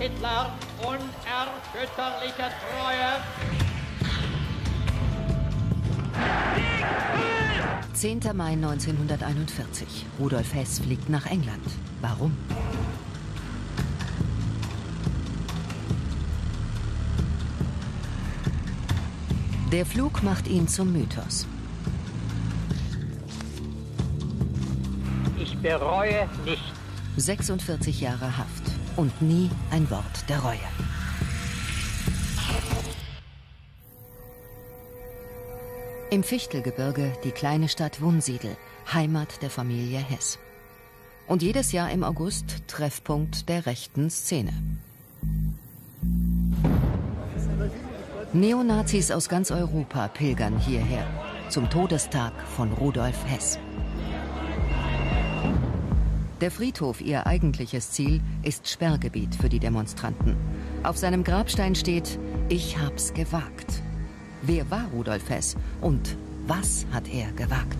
Hitler unerschütterliche Treue. 10. Mai 1941. Rudolf Hess fliegt nach England. Warum? Der Flug macht ihn zum Mythos. Ich bereue nicht. 46 Jahre Haft und nie ein Wort der Reue. Im Fichtelgebirge die kleine Stadt Wunsiedel, Heimat der Familie Hess. Und jedes Jahr im August Treffpunkt der rechten Szene. Neonazis aus ganz Europa pilgern hierher zum Todestag von Rudolf Hess. Der Friedhof, ihr eigentliches Ziel, ist Sperrgebiet für die Demonstranten. Auf seinem Grabstein steht, ich hab's gewagt. Wer war Rudolf Hess und was hat er gewagt?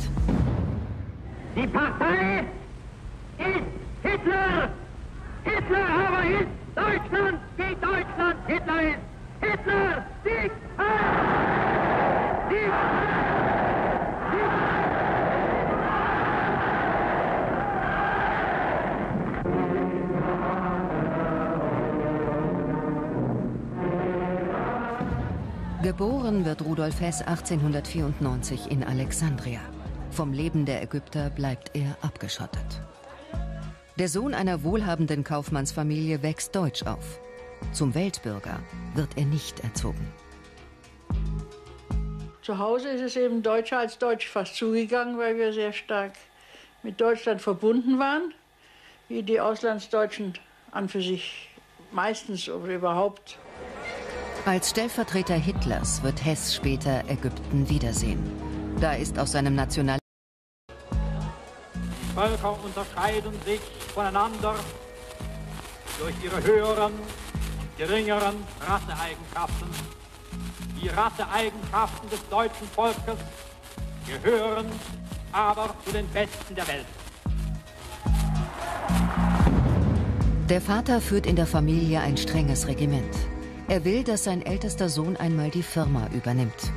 Die Partei ist Hitler! Hitler aber ist Deutschland, wie Deutschland Hitler ist! Hitler Sieg Sieg Geboren wird Rudolf Hess 1894 in Alexandria. Vom Leben der Ägypter bleibt er abgeschottet. Der Sohn einer wohlhabenden Kaufmannsfamilie wächst deutsch auf. Zum Weltbürger wird er nicht erzogen. Zu Hause ist es eben deutscher als deutsch fast zugegangen, weil wir sehr stark mit Deutschland verbunden waren, wie die Auslandsdeutschen an für sich meistens oder überhaupt. Als Stellvertreter Hitlers wird Hess später Ägypten wiedersehen. Da ist aus seinem National Völker unterscheiden sich voneinander durch ihre höheren geringeren Rasseeigenschaften. Die Rasseeigenschaften des deutschen Volkes gehören aber zu den besten der Welt. Der Vater führt in der Familie ein strenges Regiment. Er will, dass sein ältester Sohn einmal die Firma übernimmt.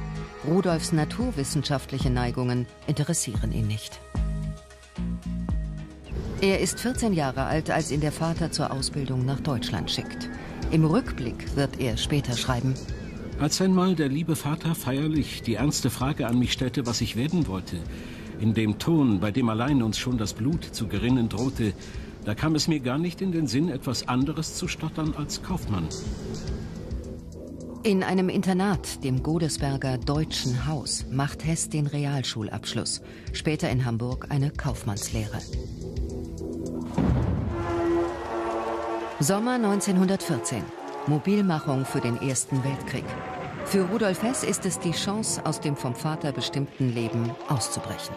Rudolfs naturwissenschaftliche Neigungen interessieren ihn nicht. Er ist 14 Jahre alt, als ihn der Vater zur Ausbildung nach Deutschland schickt. Im Rückblick wird er später schreiben. Als einmal der liebe Vater feierlich die ernste Frage an mich stellte, was ich werden wollte, in dem Ton, bei dem allein uns schon das Blut zu gerinnen drohte, da kam es mir gar nicht in den Sinn, etwas anderes zu stottern als Kaufmann. In einem Internat, dem Godesberger Deutschen Haus, macht Hess den Realschulabschluss, später in Hamburg eine Kaufmannslehre. Sommer 1914. Mobilmachung für den Ersten Weltkrieg. Für Rudolf Hess ist es die Chance, aus dem vom Vater bestimmten Leben auszubrechen.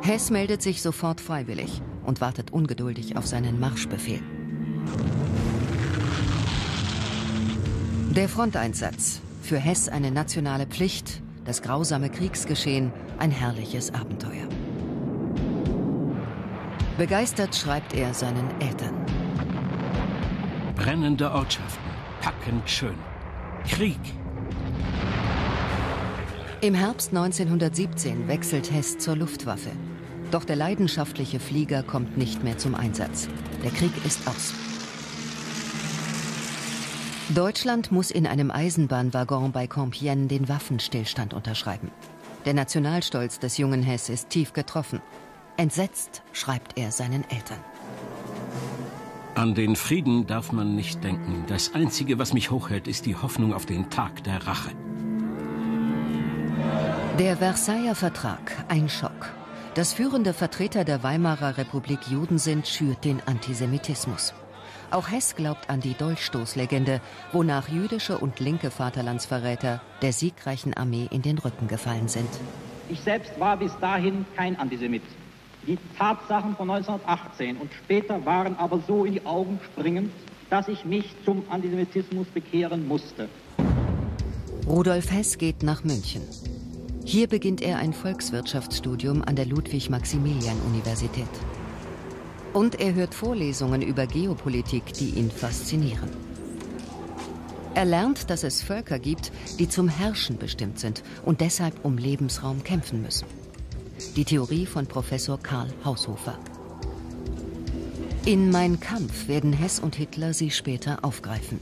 Hess meldet sich sofort freiwillig und wartet ungeduldig auf seinen Marschbefehl. Der Fronteinsatz. Für Hess eine nationale Pflicht, das grausame Kriegsgeschehen ein herrliches Abenteuer. Begeistert schreibt er seinen Eltern. Brennende Ortschaften, packend schön. Krieg. Im Herbst 1917 wechselt Hess zur Luftwaffe. Doch der leidenschaftliche Flieger kommt nicht mehr zum Einsatz. Der Krieg ist aus. Deutschland muss in einem Eisenbahnwaggon bei Compiègne den Waffenstillstand unterschreiben. Der Nationalstolz des jungen Hess ist tief getroffen. Entsetzt schreibt er seinen Eltern. An den Frieden darf man nicht denken. Das Einzige, was mich hochhält, ist die Hoffnung auf den Tag der Rache. Der Versailler Vertrag, ein Schock. Dass führende Vertreter der Weimarer Republik Juden sind, schürt den Antisemitismus. Auch Hess glaubt an die Dolchstoßlegende, wonach jüdische und linke Vaterlandsverräter der siegreichen Armee in den Rücken gefallen sind. Ich selbst war bis dahin kein Antisemit. Die Tatsachen von 1918 und später waren aber so in die Augen springend, dass ich mich zum Antisemitismus bekehren musste. Rudolf Hess geht nach München. Hier beginnt er ein Volkswirtschaftsstudium an der Ludwig-Maximilian-Universität. Und er hört Vorlesungen über Geopolitik, die ihn faszinieren. Er lernt, dass es Völker gibt, die zum Herrschen bestimmt sind und deshalb um Lebensraum kämpfen müssen. Die Theorie von Professor Karl Haushofer. In Mein Kampf werden Hess und Hitler sie später aufgreifen.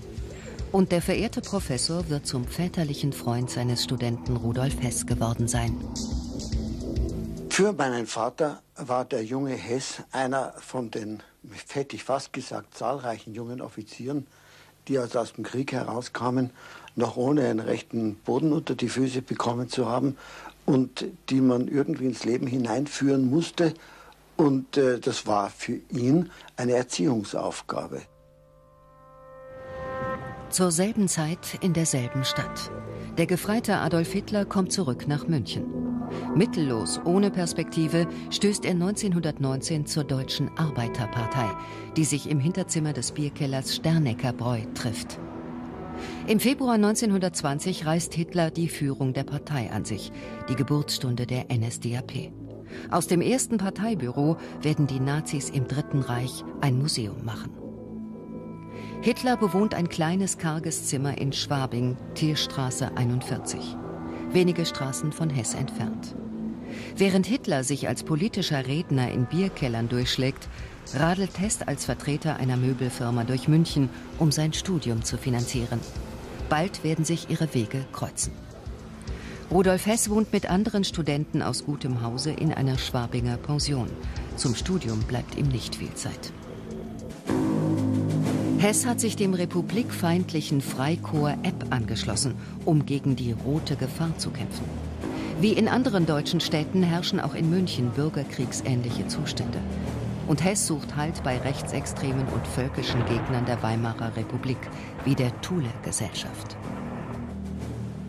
Und der verehrte Professor wird zum väterlichen Freund seines Studenten Rudolf Hess geworden sein. Für meinen Vater war der junge Hess einer von den, hätte ich fast gesagt, zahlreichen jungen Offizieren, die also aus dem Krieg herauskamen, noch ohne einen rechten Boden unter die Füße bekommen zu haben und die man irgendwie ins Leben hineinführen musste. Und äh, das war für ihn eine Erziehungsaufgabe. Zur selben Zeit in derselben Stadt. Der Gefreite Adolf Hitler kommt zurück nach München. Mittellos, ohne Perspektive, stößt er 1919 zur Deutschen Arbeiterpartei, die sich im Hinterzimmer des Bierkellers Sterneckerbräu trifft. Im Februar 1920 reißt Hitler die Führung der Partei an sich, die Geburtsstunde der NSDAP. Aus dem ersten Parteibüro werden die Nazis im Dritten Reich ein Museum machen. Hitler bewohnt ein kleines karges Zimmer in Schwabing, Tierstraße 41, wenige Straßen von Hess entfernt. Während Hitler sich als politischer Redner in Bierkellern durchschlägt, radelt Hess als Vertreter einer Möbelfirma durch München, um sein Studium zu finanzieren. Bald werden sich ihre Wege kreuzen. Rudolf Hess wohnt mit anderen Studenten aus gutem Hause in einer Schwabinger Pension. Zum Studium bleibt ihm nicht viel Zeit. Hess hat sich dem republikfeindlichen Freikorps Epp angeschlossen, um gegen die rote Gefahr zu kämpfen. Wie in anderen deutschen Städten herrschen auch in München bürgerkriegsähnliche Zustände. Und Hess sucht Halt bei rechtsextremen und völkischen Gegnern der Weimarer Republik, wie der Thule-Gesellschaft.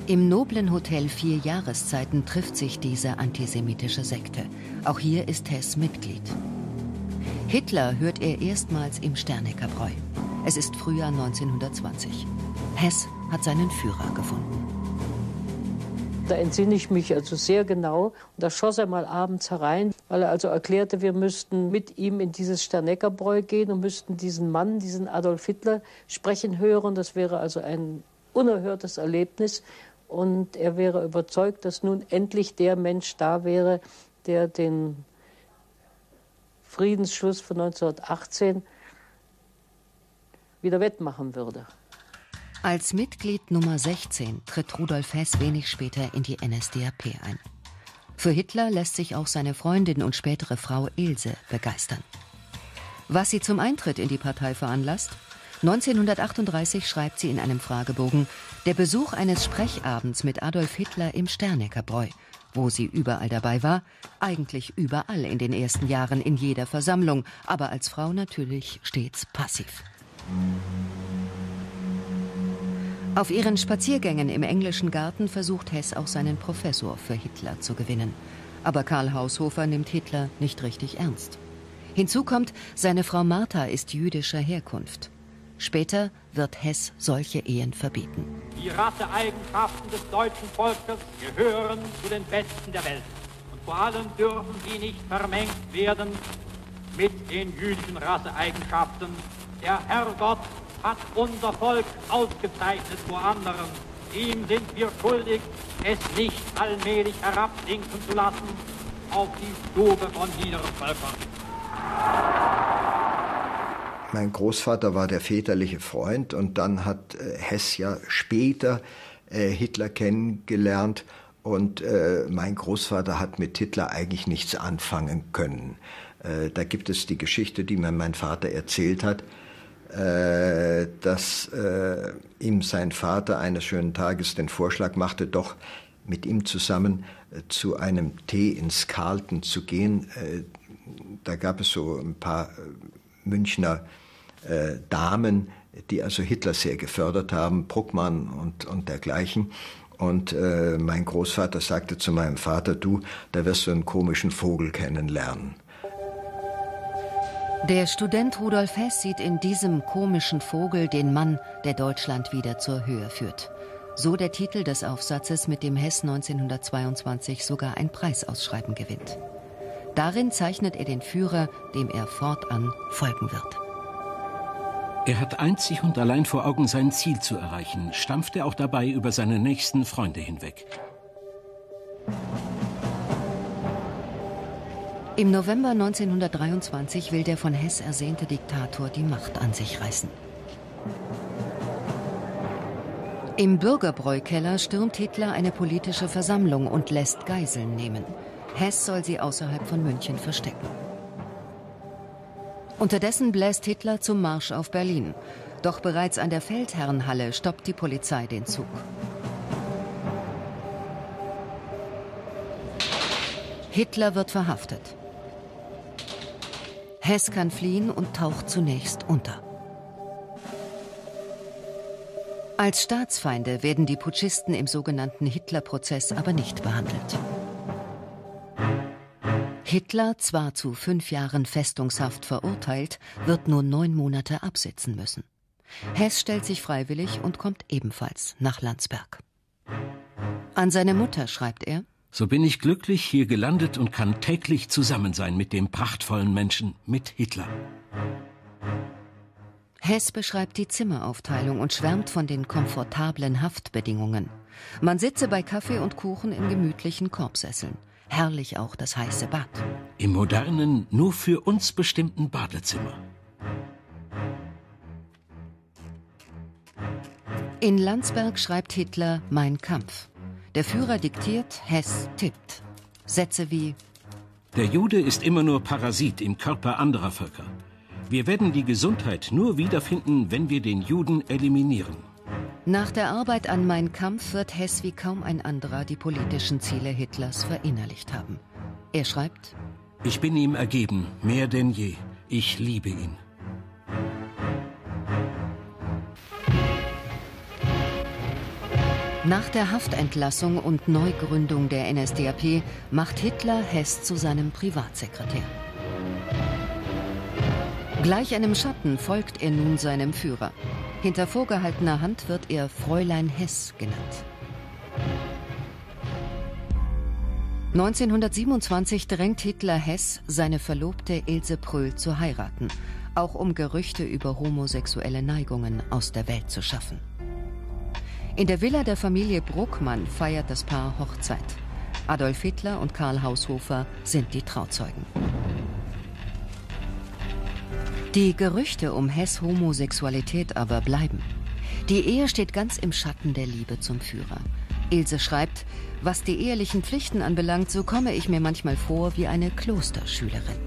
Im noblen Hotel Vier Jahreszeiten trifft sich diese antisemitische Sekte. Auch hier ist Hess Mitglied. Hitler hört er erstmals im Sterneckerbräu. Es ist Frühjahr 1920. Hess hat seinen Führer gefunden. Da entsinne ich mich also sehr genau. Und da schoss er mal abends herein, weil er also erklärte, wir müssten mit ihm in dieses Sterneckerbräu gehen und müssten diesen Mann, diesen Adolf Hitler, sprechen hören. Das wäre also ein unerhörtes Erlebnis. Und er wäre überzeugt, dass nun endlich der Mensch da wäre, der den Friedensschluss von 1918 wieder wettmachen würde. Als Mitglied Nummer 16 tritt Rudolf Hess wenig später in die NSDAP ein. Für Hitler lässt sich auch seine Freundin und spätere Frau Ilse begeistern. Was sie zum Eintritt in die Partei veranlasst? 1938 schreibt sie in einem Fragebogen der Besuch eines Sprechabends mit Adolf Hitler im Sterneckerbräu, wo sie überall dabei war, eigentlich überall in den ersten Jahren in jeder Versammlung, aber als Frau natürlich stets passiv. Auf ihren Spaziergängen im englischen Garten versucht Hess auch seinen Professor für Hitler zu gewinnen. Aber Karl Haushofer nimmt Hitler nicht richtig ernst. Hinzu kommt, seine Frau Martha ist jüdischer Herkunft. Später wird Hess solche Ehen verbieten. Die Rasseeigenschaften des deutschen Volkes gehören zu den besten der Welt. Und vor allem dürfen sie nicht vermengt werden mit den jüdischen Rasseeigenschaften der Herrgott hat unser Volk ausgezeichnet vor anderen. Ihm sind wir schuldig, es nicht allmählich herabsinken zu lassen auf die Stube von niederen Völkern. Mein Großvater war der väterliche Freund und dann hat äh, Hess ja später äh, Hitler kennengelernt und äh, mein Großvater hat mit Hitler eigentlich nichts anfangen können. Da gibt es die Geschichte, die mir mein Vater erzählt hat. Dass ihm sein Vater eines schönen Tages den Vorschlag machte, doch mit ihm zusammen zu einem Tee ins Carlton zu gehen. Da gab es so ein paar Münchner äh, Damen, die also Hitler sehr gefördert haben, Bruckmann und, und dergleichen. Und mein Großvater sagte zu meinem Vater, du, da wirst du einen komischen Vogel kennenlernen. Der Student Rudolf Hess sieht in diesem komischen Vogel den Mann, der Deutschland wieder zur Höhe führt. So der Titel des Aufsatzes, mit dem Hess 1922 sogar ein Preisausschreiben gewinnt. Darin zeichnet er den Führer, dem er fortan folgen wird. Er hat einzig und allein vor Augen, sein Ziel zu erreichen, stampft er auch dabei über seine nächsten Freunde hinweg. Im November 1923 will der von Hess ersehnte Diktator die Macht an sich reißen. Im Bürgerbräukeller stürmt Hitler eine politische Versammlung und lässt Geiseln nehmen. Hess soll sie außerhalb von München verstecken. Unterdessen bläst Hitler zum Marsch auf Berlin. Doch bereits an der Feldherrenhalle stoppt die Polizei den Zug. Hitler wird verhaftet. Hess kann fliehen und taucht zunächst unter. Als Staatsfeinde werden die Putschisten im sogenannten Hitlerprozess aber nicht behandelt. Hitler, zwar zu fünf Jahren Festungshaft verurteilt, wird nur neun Monate absitzen müssen. Hess stellt sich freiwillig und kommt ebenfalls nach Landsberg. An seine Mutter schreibt er So bin ich glücklich hier gelandet und kann täglich zusammen sein mit dem prachtvollen Menschen, mit Hitler. Hess beschreibt die Zimmeraufteilung und schwärmt von den komfortablen Haftbedingungen. Man sitze bei Kaffee und Kuchen in gemütlichen Korbsesseln. Herrlich auch das heiße Bad. Im modernen, nur für uns bestimmten Badezimmer. In Landsberg schreibt Hitler Mein Kampf. Der Führer diktiert, Hess tippt. Sätze wie Der Jude ist immer nur Parasit im Körper anderer Völker. Wir werden die Gesundheit nur wiederfinden, wenn wir den Juden eliminieren. Nach der Arbeit an Mein Kampf wird Hess wie kaum ein anderer die politischen Ziele Hitlers verinnerlicht haben. Er schreibt: Ich bin ihm ergeben, mehr denn je. Ich liebe ihn. Nach der Haftentlassung und Neugründung der NSDAP macht Hitler Hess zu seinem Privatsekretär. Gleich einem Schatten folgt er nun seinem Führer. Hinter vorgehaltener Hand wird er Fräulein Hess genannt. 1927 drängt Hitler Hess, seine Verlobte Ilse Pröhl zu heiraten, auch um Gerüchte über homosexuelle Neigungen aus der Welt zu schaffen. In der Villa der Familie Bruckmann feiert das Paar Hochzeit. Adolf Hitler und Karl Haushofer sind die Trauzeugen. Die Gerüchte um Hess Homosexualität aber bleiben. Die Ehe steht ganz im Schatten der Liebe zum Führer. Ilse schreibt, was die ehelichen Pflichten anbelangt, so komme ich mir manchmal vor wie eine Klosterschülerin.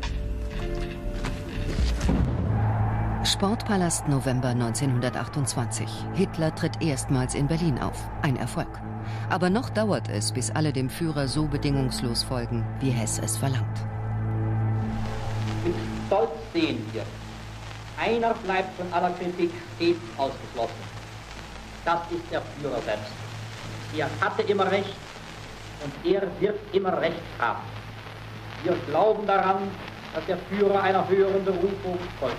Sportpalast November 1928. Hitler tritt erstmals in Berlin auf. Ein Erfolg. Aber noch dauert es, bis alle dem Führer so bedingungslos folgen, wie Hess es verlangt. Mit Stolz sehen wir, einer bleibt von aller Kritik stets ausgeschlossen. Das ist der Führer selbst. Er hatte immer Recht und er wird immer Recht haben. Wir glauben daran, dass der Führer einer höheren Berufung folgt.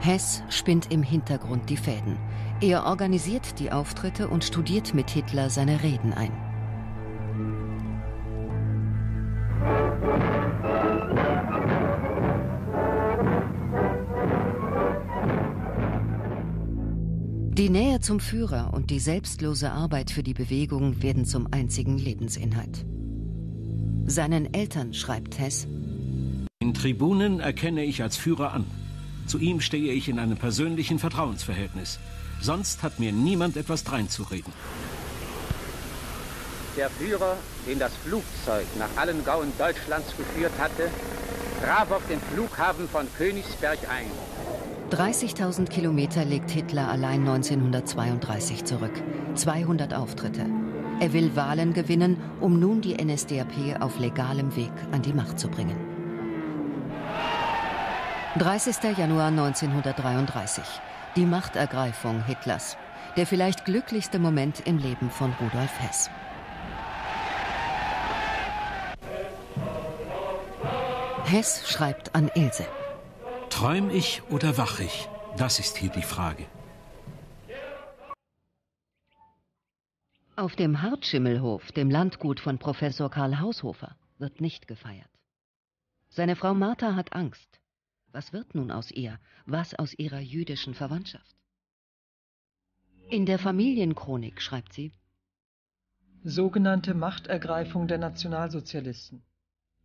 Hess spinnt im Hintergrund die Fäden. Er organisiert die Auftritte und studiert mit Hitler seine Reden ein. Die Nähe zum Führer und die selbstlose Arbeit für die Bewegung werden zum einzigen Lebensinhalt. Seinen Eltern schreibt Hess: Den Tribunen erkenne ich als Führer an. Zu ihm stehe ich in einem persönlichen Vertrauensverhältnis. Sonst hat mir niemand etwas dreinzureden. Der Führer, den das Flugzeug nach allen Gauen Deutschlands geführt hatte, traf auf den Flughafen von Königsberg ein. 30.000 Kilometer legt Hitler allein 1932 zurück. 200 Auftritte. Er will Wahlen gewinnen, um nun die NSDAP auf legalem Weg an die Macht zu bringen. 30. Januar 1933. Die Machtergreifung Hitlers. Der vielleicht glücklichste Moment im Leben von Rudolf Hess. Hess schreibt an Ilse. Träum ich oder wach ich? Das ist hier die Frage. Auf dem Hartschimmelhof, dem Landgut von Professor Karl Haushofer, wird nicht gefeiert. Seine Frau Martha hat Angst. Was wird nun aus ihr? Was aus ihrer jüdischen Verwandtschaft? In der Familienchronik schreibt sie Sogenannte Machtergreifung der Nationalsozialisten.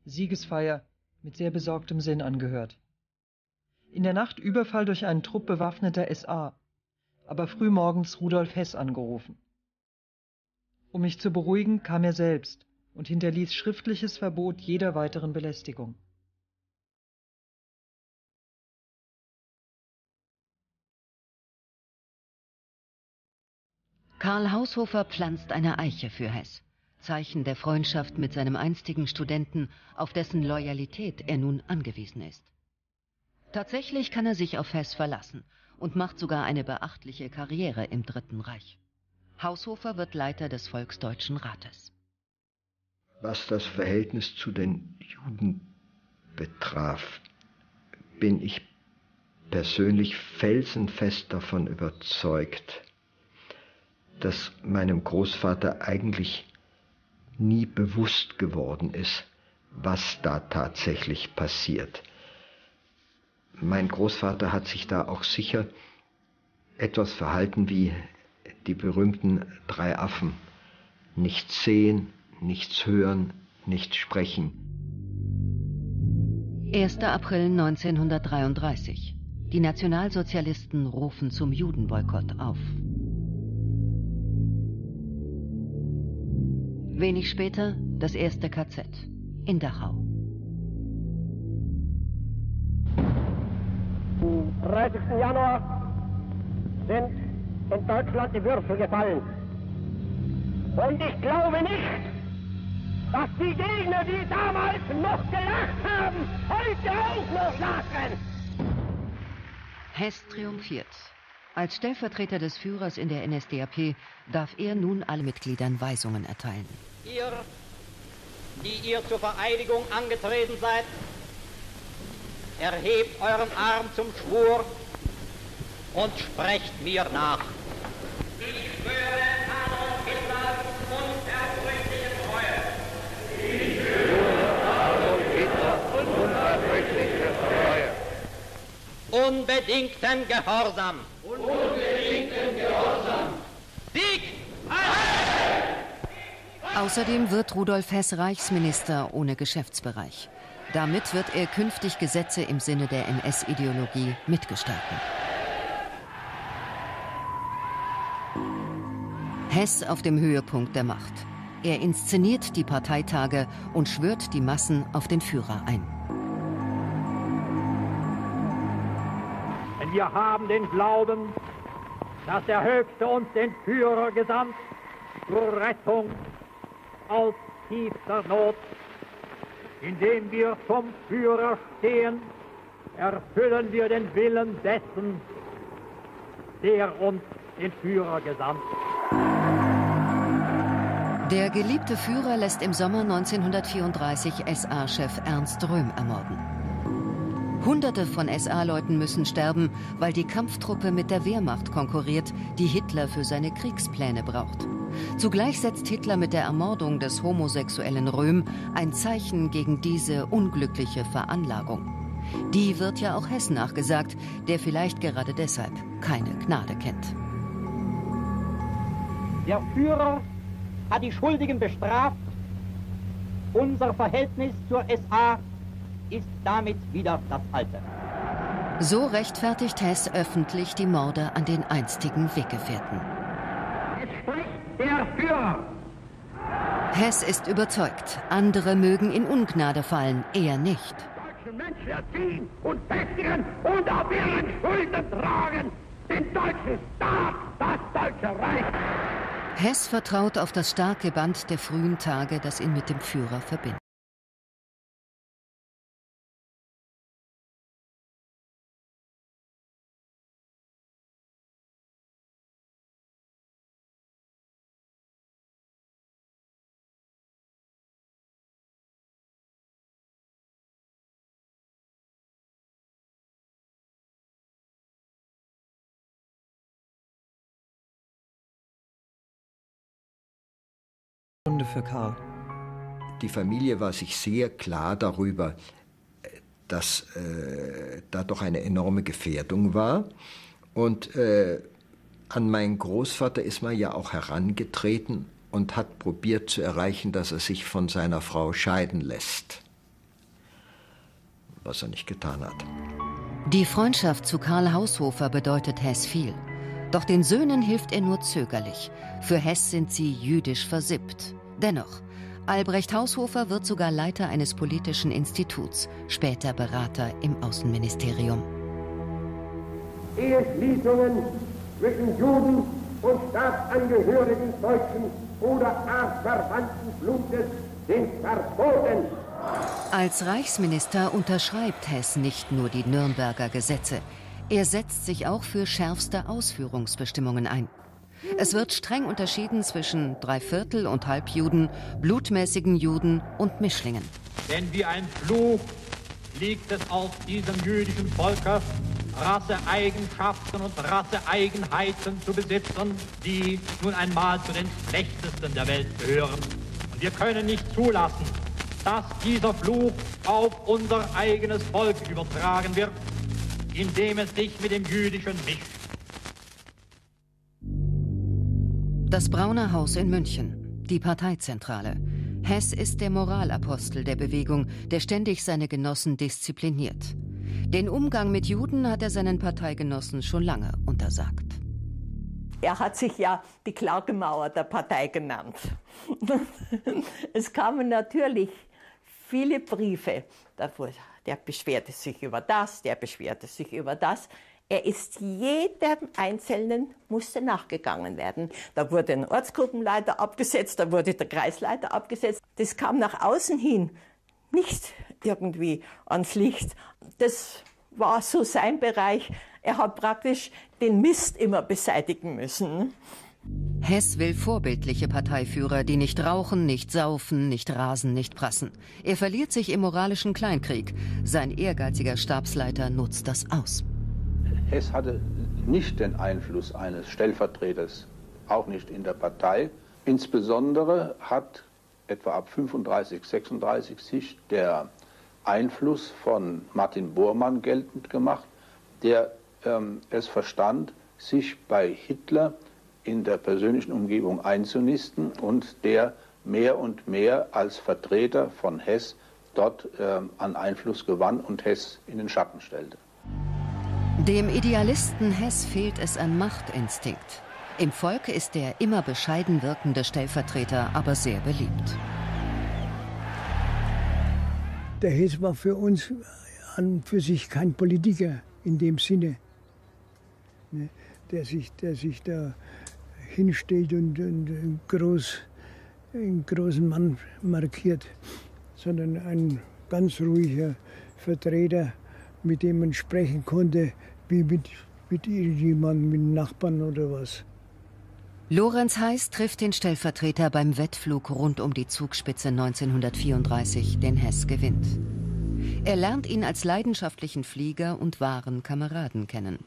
Siegesfeier mit sehr besorgtem Sinn angehört. In der Nacht Überfall durch einen Trupp bewaffneter SA, aber frühmorgens Rudolf Hess angerufen. Um mich zu beruhigen, kam er selbst und hinterließ schriftliches Verbot jeder weiteren Belästigung. Karl Haushofer pflanzt eine Eiche für Hess. Zeichen der Freundschaft mit seinem einstigen Studenten, auf dessen Loyalität er nun angewiesen ist. Tatsächlich kann er sich auf Hess verlassen und macht sogar eine beachtliche Karriere im Dritten Reich. Haushofer wird Leiter des Volksdeutschen Rates. Was das Verhältnis zu den Juden betraf, bin ich persönlich felsenfest davon überzeugt, dass meinem Großvater eigentlich nie bewusst geworden ist, was da tatsächlich passiert. Mein Großvater hat sich da auch sicher etwas verhalten wie die berühmten drei Affen. Nichts sehen, nichts hören, nichts sprechen. 1. April 1933. Die Nationalsozialisten rufen zum Judenboykott auf. Wenig später das erste KZ in Dachau. 30. Januar sind in Deutschland die Würfel gefallen. Und ich glaube nicht, dass die Gegner, die damals noch gelacht haben, heute auch noch lachen. Hess triumphiert. Als Stellvertreter des Führers in der NSDAP darf er nun allen Mitgliedern Weisungen erteilen. Ihr, die ihr zur Vereidigung angetreten seid, erhebt euren Arm zum Schwur und sprecht mir nach. Ich schwöre Adolf Hitler unerbrüchliche Treue. Ich schwöre Adolf Hitler unerbrüchliche Treue. Unbedingten Gehorsam. Unbedingten Gehorsam. Sieg! Außerdem wird Rudolf Hess Reichsminister ohne Geschäftsbereich. Damit wird er künftig Gesetze im Sinne der NS-Ideologie mitgestalten. Hess auf dem Höhepunkt der Macht. Er inszeniert die Parteitage und schwört die Massen auf den Führer ein. Denn wir haben den Glauben, dass der Höchste uns den Führer gesandt zur Rettung aus tiefster Not. Indem wir zum Führer stehen, erfüllen wir den Willen dessen, der uns den Führer gesandt. Der geliebte Führer lässt im Sommer 1934 SA-Chef Ernst Röhm ermorden. Hunderte von SA-Leuten müssen sterben, weil die Kampftruppe mit der Wehrmacht konkurriert, die Hitler für seine Kriegspläne braucht. Zugleich setzt Hitler mit der Ermordung des homosexuellen Röhm ein Zeichen gegen diese unglückliche Veranlagung. Die wird ja auch Hess nachgesagt, der vielleicht gerade deshalb keine Gnade kennt. Der Führer hat die Schuldigen bestraft. Unser Verhältnis zur SA ist damit wieder das alte. So rechtfertigt Hess öffentlich die Morde an den einstigen Weggefährten. Es spricht der Führer. Hess ist überzeugt, andere mögen in Ungnade fallen, er nicht. Deutschen Menschen erziehen und festigen und auf ihren Schultern tragen den deutschen Staat, das deutsche Reich. Hess vertraut auf das starke Band der frühen Tage, das ihn mit dem Führer verbindet. Stunde für Karl. Die Familie war sich sehr klar darüber, dass äh, da doch eine enorme Gefährdung war. Und äh, an meinen Großvater ist man ja auch herangetreten und hat probiert zu erreichen, dass er sich von seiner Frau scheiden lässt. Was er nicht getan hat. Die Freundschaft zu Karl Haushofer bedeutet Hess viel. Doch den Söhnen hilft er nur zögerlich. Für Hess sind sie jüdisch versippt. Dennoch, Albrecht Haushofer wird sogar Leiter eines politischen Instituts, später Berater im Außenministerium. Eheschließungen zwischen Juden und Staatsangehörigen deutschen oder artverwandten Blutes sind verboten. Als Reichsminister unterschreibt Hess nicht nur die Nürnberger Gesetze, er setzt sich auch für schärfste Ausführungsbestimmungen ein. Es wird streng unterschieden zwischen Dreiviertel- und Halbjuden, blutmäßigen Juden und Mischlingen. Denn wie ein Fluch liegt es auf diesem jüdischen Volke, Rasseeigenschaften und Rasseeigenheiten zu besitzen, die nun einmal zu den schlechtesten der Welt gehören. Und wir können nicht zulassen, dass dieser Fluch auf unser eigenes Volk übertragen wird, indem es sich mit dem Jüdischen mischt. Das Braune Haus in München, die Parteizentrale. Hess ist der Moralapostel der Bewegung, der ständig seine Genossen diszipliniert. Den Umgang mit Juden hat er seinen Parteigenossen schon lange untersagt. Er hat sich ja die Klagemauer der Partei genannt. es kamen natürlich viele Briefe. Der beschwerte sich über das, der beschwerte sich über das. Er ist jedem Einzelnen musste nachgegangen werden. Da wurde ein Ortsgruppenleiter abgesetzt, da wurde der Kreisleiter abgesetzt. Das kam nach außen hin nicht irgendwie ans Licht. Das war so sein Bereich. Er hat praktisch den Mist immer beseitigen müssen. Hess will vorbildliche Parteiführer, die nicht rauchen, nicht saufen, nicht rasen, nicht prassen. Er verliert sich im moralischen Kleinkrieg. Sein ehrgeiziger Stabsleiter nutzt das aus. Hess hatte nicht den Einfluss eines Stellvertreters, auch nicht in der Partei. Insbesondere hat etwa ab 35, 36 sich der Einfluss von Martin Bormann geltend gemacht, der ähm, es verstand, sich bei Hitler in der persönlichen Umgebung einzunisten und der mehr und mehr als Vertreter von Hess dort äh, an Einfluss gewann und Hess in den Schatten stellte. Dem Idealisten Hess fehlt es an Machtinstinkt. Im Volk ist der immer bescheiden wirkende Stellvertreter aber sehr beliebt. Der Hess war für uns an für sich kein Politiker in dem Sinne, ne, der, sich, der sich da hinsteht und, und groß, einen großen Mann markiert, sondern ein ganz ruhiger Vertreter, mit dem man sprechen konnte, wie mit, mit jemandem, mit Nachbarn oder was. Lorenz Heiß trifft den Stellvertreter beim Wettflug rund um die Zugspitze 1934, den Hess gewinnt. Er lernt ihn als leidenschaftlichen Flieger und wahren Kameraden kennen.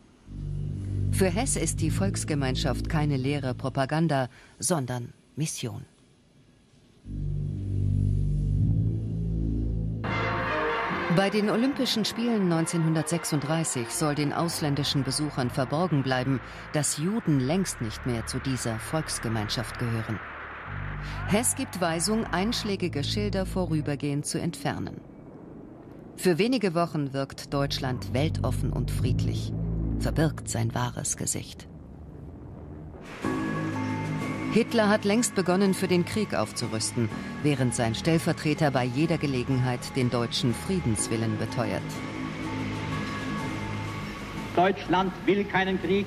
Für Hess ist die Volksgemeinschaft keine leere Propaganda, sondern Mission. Bei den Olympischen Spielen 1936 soll den ausländischen Besuchern verborgen bleiben, dass Juden längst nicht mehr zu dieser Volksgemeinschaft gehören. Hess gibt Weisung, einschlägige Schilder vorübergehend zu entfernen. Für wenige Wochen wirkt Deutschland weltoffen und friedlich, verbirgt sein wahres Gesicht. Hitler hat längst begonnen, für den Krieg aufzurüsten, während sein Stellvertreter bei jeder Gelegenheit den deutschen Friedenswillen beteuert. Deutschland will keinen Krieg.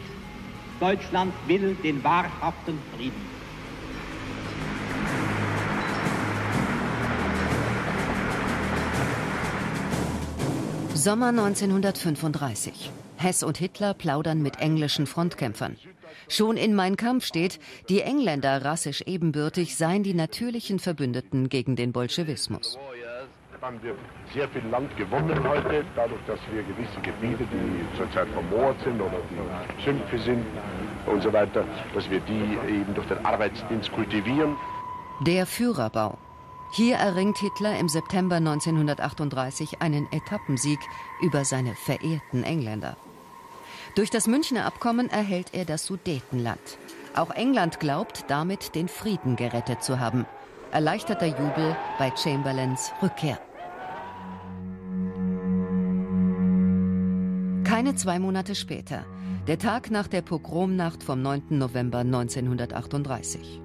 Deutschland will den wahrhaften Frieden. Sommer 1935. Hess und Hitler plaudern mit englischen Frontkämpfern. Schon in Mein Kampf steht, die Engländer rassisch ebenbürtig seien die natürlichen Verbündeten gegen den Bolschewismus. haben wir sehr viel Land gewonnen heute, dadurch, dass wir gewisse Gebiete, die zurzeit vermoort sind oder die Sümpfe sind und so weiter, dass wir die eben durch den Arbeitsdienst kultivieren. Der Führerbau. Hier erringt Hitler im September 1938 einen Etappensieg über seine verehrten Engländer. Durch das Münchner Abkommen erhält er das Sudetenland. Auch England glaubt, damit den Frieden gerettet zu haben. Erleichterter Jubel bei Chamberlains Rückkehr. Keine zwei Monate später, der Tag nach der Pogromnacht vom 9. November 1938.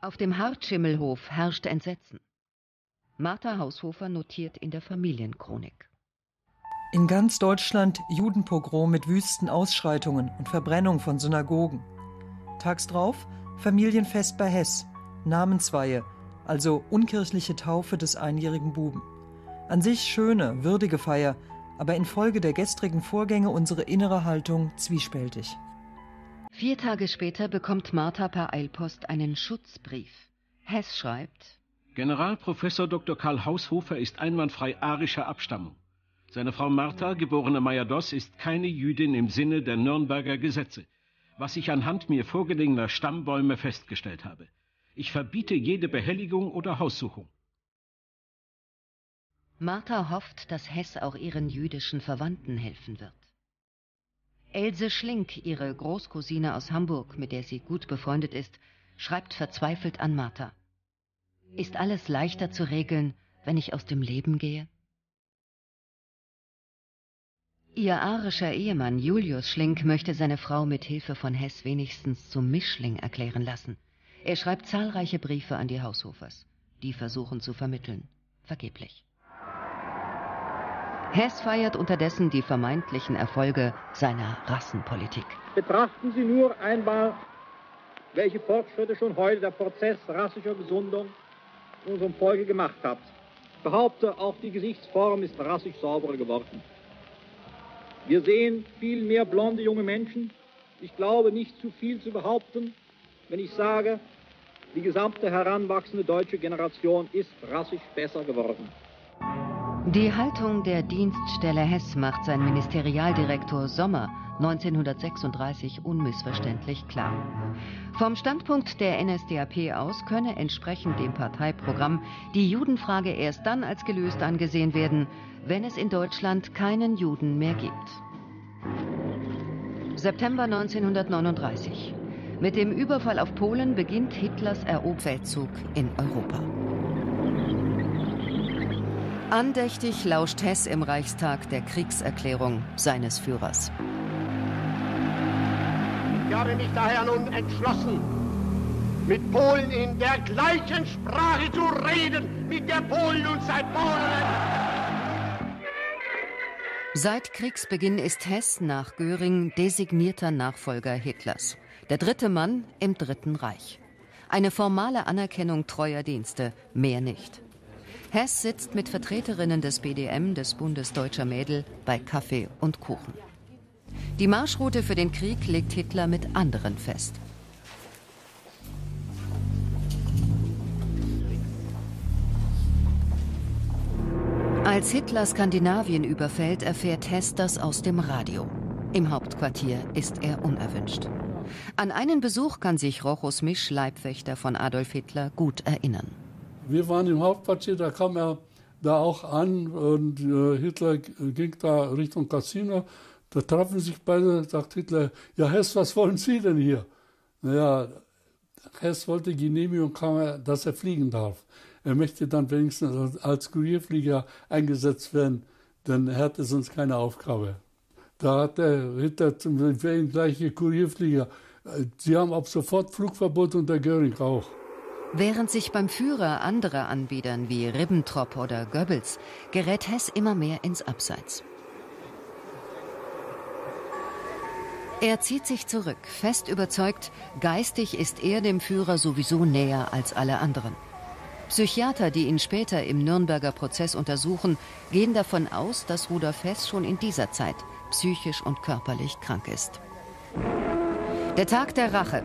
Auf dem Hartschimmelhof herrscht Entsetzen. Martha Haushofer notiert in der Familienchronik. In ganz Deutschland Judenpogrom mit wüsten Ausschreitungen und Verbrennung von Synagogen. Tags drauf Familienfest bei Hess, Namensweihe, also unkirchliche Taufe des einjährigen Buben. An sich schöne, würdige Feier, aber infolge der gestrigen Vorgänge unsere innere Haltung zwiespältig. Vier Tage später bekommt Martha per Eilpost einen Schutzbrief. Hess schreibt: Generalprofessor Dr. Karl Haushofer ist einwandfrei arischer Abstammung. Seine Frau Martha, geborene Meyer-Doss, ist keine Jüdin im Sinne der Nürnberger Gesetze, was ich anhand mir vorgelegener Stammbäume festgestellt habe. Ich verbiete jede Behelligung oder Haussuchung. Martha hofft, dass Hess auch ihren jüdischen Verwandten helfen wird. Else Schlink, ihre Großcousine aus Hamburg, mit der sie gut befreundet ist, schreibt verzweifelt an Martha. Ist alles leichter zu regeln, wenn ich aus dem Leben gehe? Ihr arischer Ehemann Julius Schlink möchte seine Frau mit Hilfe von Hess wenigstens zum Mischling erklären lassen. Er schreibt zahlreiche Briefe an die Haushofers. Die versuchen zu vermitteln. Vergeblich. Hess feiert unterdessen die vermeintlichen Erfolge seiner Rassenpolitik. Betrachten Sie nur einmal, welche Fortschritte schon heute der Prozess rassischer Gesundung unserem Volke gemacht. Ich behaupte, auch die Gesichtsform ist rassisch sauberer geworden. Wir sehen viel mehr blonde junge Menschen. Ich glaube nicht zu viel zu behaupten, wenn ich sage, die gesamte heranwachsende deutsche Generation ist rassisch besser geworden. Die Haltung der Dienststelle Hess macht sein Ministerialdirektor Sommer 1936 unmissverständlich klar. Vom Standpunkt der NSDAP aus könne entsprechend dem Parteiprogramm die Judenfrage erst dann als gelöst angesehen werden, wenn es in Deutschland keinen Juden mehr gibt. September 1939. Mit dem Überfall auf Polen beginnt Hitlers Eroberfeldzug in Europa. Andächtig lauscht Hess im Reichstag der Kriegserklärung seines Führers. Ich habe mich daher nun entschlossen, mit Polen in der gleichen Sprache zu reden, mit der Polen und Saiponen. Seit Kriegsbeginn ist Hess nach Göring designierter Nachfolger Hitlers. Der dritte Mann im Dritten Reich. Eine formale Anerkennung treuer Dienste, mehr nicht. Hess sitzt mit Vertreterinnen des BDM, des Bundes Deutscher Mädel, bei Kaffee und Kuchen. Die Marschroute für den Krieg legt Hitler mit anderen fest. Als Hitler Skandinavien überfällt, erfährt Hess das aus dem Radio. Im Hauptquartier ist er unerwünscht. An einen Besuch kann sich Rochus Misch, Leibwächter von Adolf Hitler, gut erinnern. Wir waren im Hauptquartier, da kam er da auch an und äh, Hitler ging da Richtung Casino. Da trafen sich beide, sagt Hitler, ja Hess, was wollen Sie denn hier? Naja, Hess wollte Genehmigung, haben, dass er fliegen darf. Er möchte dann wenigstens als Kurierflieger eingesetzt werden, denn er hatte sonst keine Aufgabe. Da hat der Hitler zum gleiche Kurierflieger. Sie haben ab sofort Flugverbot unter Göring auch. Während sich beim Führer andere anbiedern wie Ribbentrop oder Goebbels, gerät Hess immer mehr ins Abseits. Er zieht sich zurück, fest überzeugt, geistig ist er dem Führer sowieso näher als alle anderen. Psychiater, die ihn später im Nürnberger Prozess untersuchen, gehen davon aus, dass Rudolf Hess schon in dieser Zeit psychisch und körperlich krank ist. Der Tag der Rache,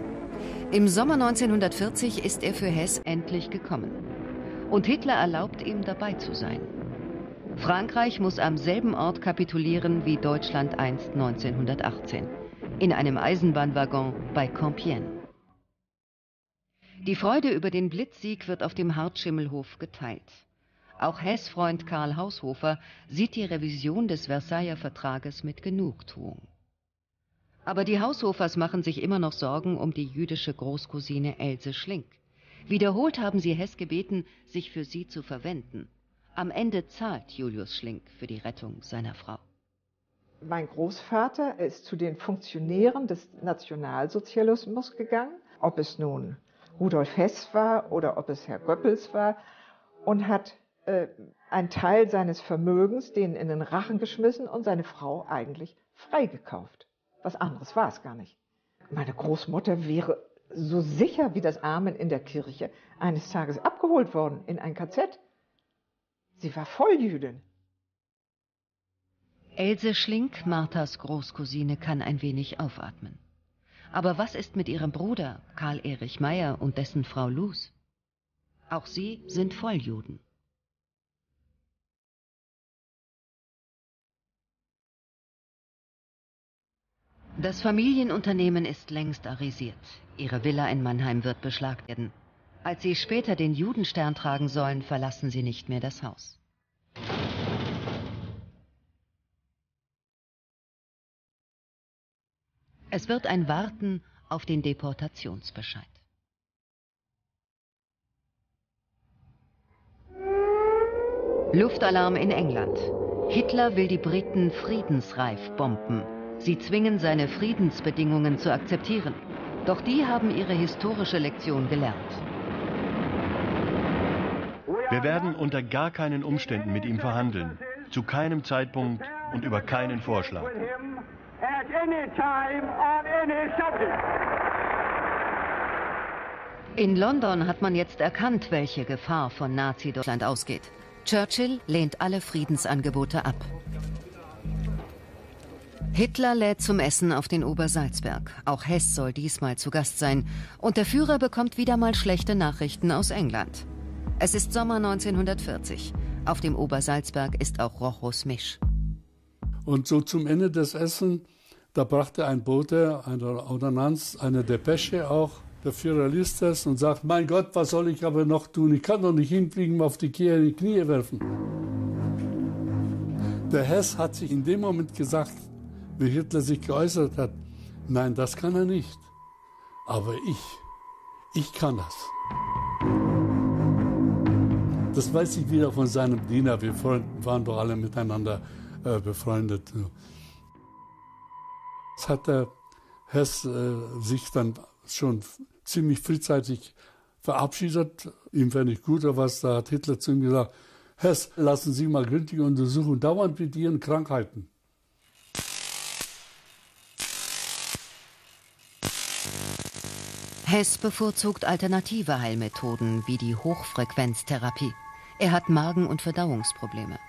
im Sommer 1940 ist er für Hess endlich gekommen. Und Hitler erlaubt ihm dabei zu sein. Frankreich muss am selben Ort kapitulieren wie Deutschland einst 1918, in einem Eisenbahnwaggon bei Compiègne. Die Freude über den Blitzsieg wird auf dem Hartschimmelhof geteilt. Auch Hess Freund Karl Haushofer sieht die Revision des Versailler Vertrages mit Genugtuung. Aber die Haushofers machen sich immer noch Sorgen um die jüdische Großcousine Else Schlink. Wiederholt haben sie Hess gebeten, sich für sie zu verwenden. Am Ende zahlt Julius Schlink für die Rettung seiner Frau. Mein Großvater ist zu den Funktionären des Nationalsozialismus gegangen, ob es nun Rudolf Hess war oder ob es Herr Goebbels war, und hat äh, einen Teil seines Vermögens denen in den Rachen geschmissen und seine Frau eigentlich freigekauft. Was anderes war es gar nicht. Meine Großmutter wäre so sicher wie das Amen in der Kirche eines Tages abgeholt worden in ein KZ. Sie war Volljüdin. Else Schlink, Marthas Großcousine, kann ein wenig aufatmen. Aber was ist mit ihrem Bruder Karl Erich Meyer und dessen Frau Luz? Auch sie sind Volljuden. Das Familienunternehmen ist längst arisiert. Ihre Villa in Mannheim wird beschlagt werden. Als sie später den Judenstern tragen sollen, verlassen sie nicht mehr das Haus. Es wird ein Warten auf den Deportationsbescheid. Luftalarm in England. Hitler will die Briten friedensreif bomben. Sie zwingen seine Friedensbedingungen zu akzeptieren. Doch die haben ihre historische Lektion gelernt. Wir werden unter gar keinen Umständen mit ihm verhandeln. Zu keinem Zeitpunkt und über keinen Vorschlag. In London hat man jetzt erkannt, welche Gefahr von Nazi-Deutschland ausgeht. Churchill lehnt alle Friedensangebote ab. Hitler lädt zum Essen auf den Obersalzberg. Auch Hess soll diesmal zu Gast sein. Und der Führer bekommt wieder mal schlechte Nachrichten aus England. Es ist Sommer 1940. Auf dem Obersalzberg ist auch Rochus Misch. Und so zum Ende des Essens, da brachte ein Bote einer Ordonnanz eine Depesche auch. Der Führer liest es und sagt, mein Gott, was soll ich aber noch tun? Ich kann doch nicht hinfliegen, auf die Knie werfen. Der Hess hat sich in dem Moment gesagt, wie Hitler sich geäußert hat. Nein, das kann er nicht. Aber ich, ich kann das. Das weiß ich wieder von seinem Diener. Wir waren doch alle miteinander äh, befreundet. Das hat der Hess äh, sich dann schon ziemlich frühzeitig verabschiedet. Ihm fände ich gut, aber was, da hat Hitler zu ihm gesagt, Hess, lassen Sie mal gründliche Untersuchungen dauernd mit Ihren Krankheiten. Hess bevorzugt alternative Heilmethoden wie die Hochfrequenztherapie. Er hat Magen- und Verdauungsprobleme.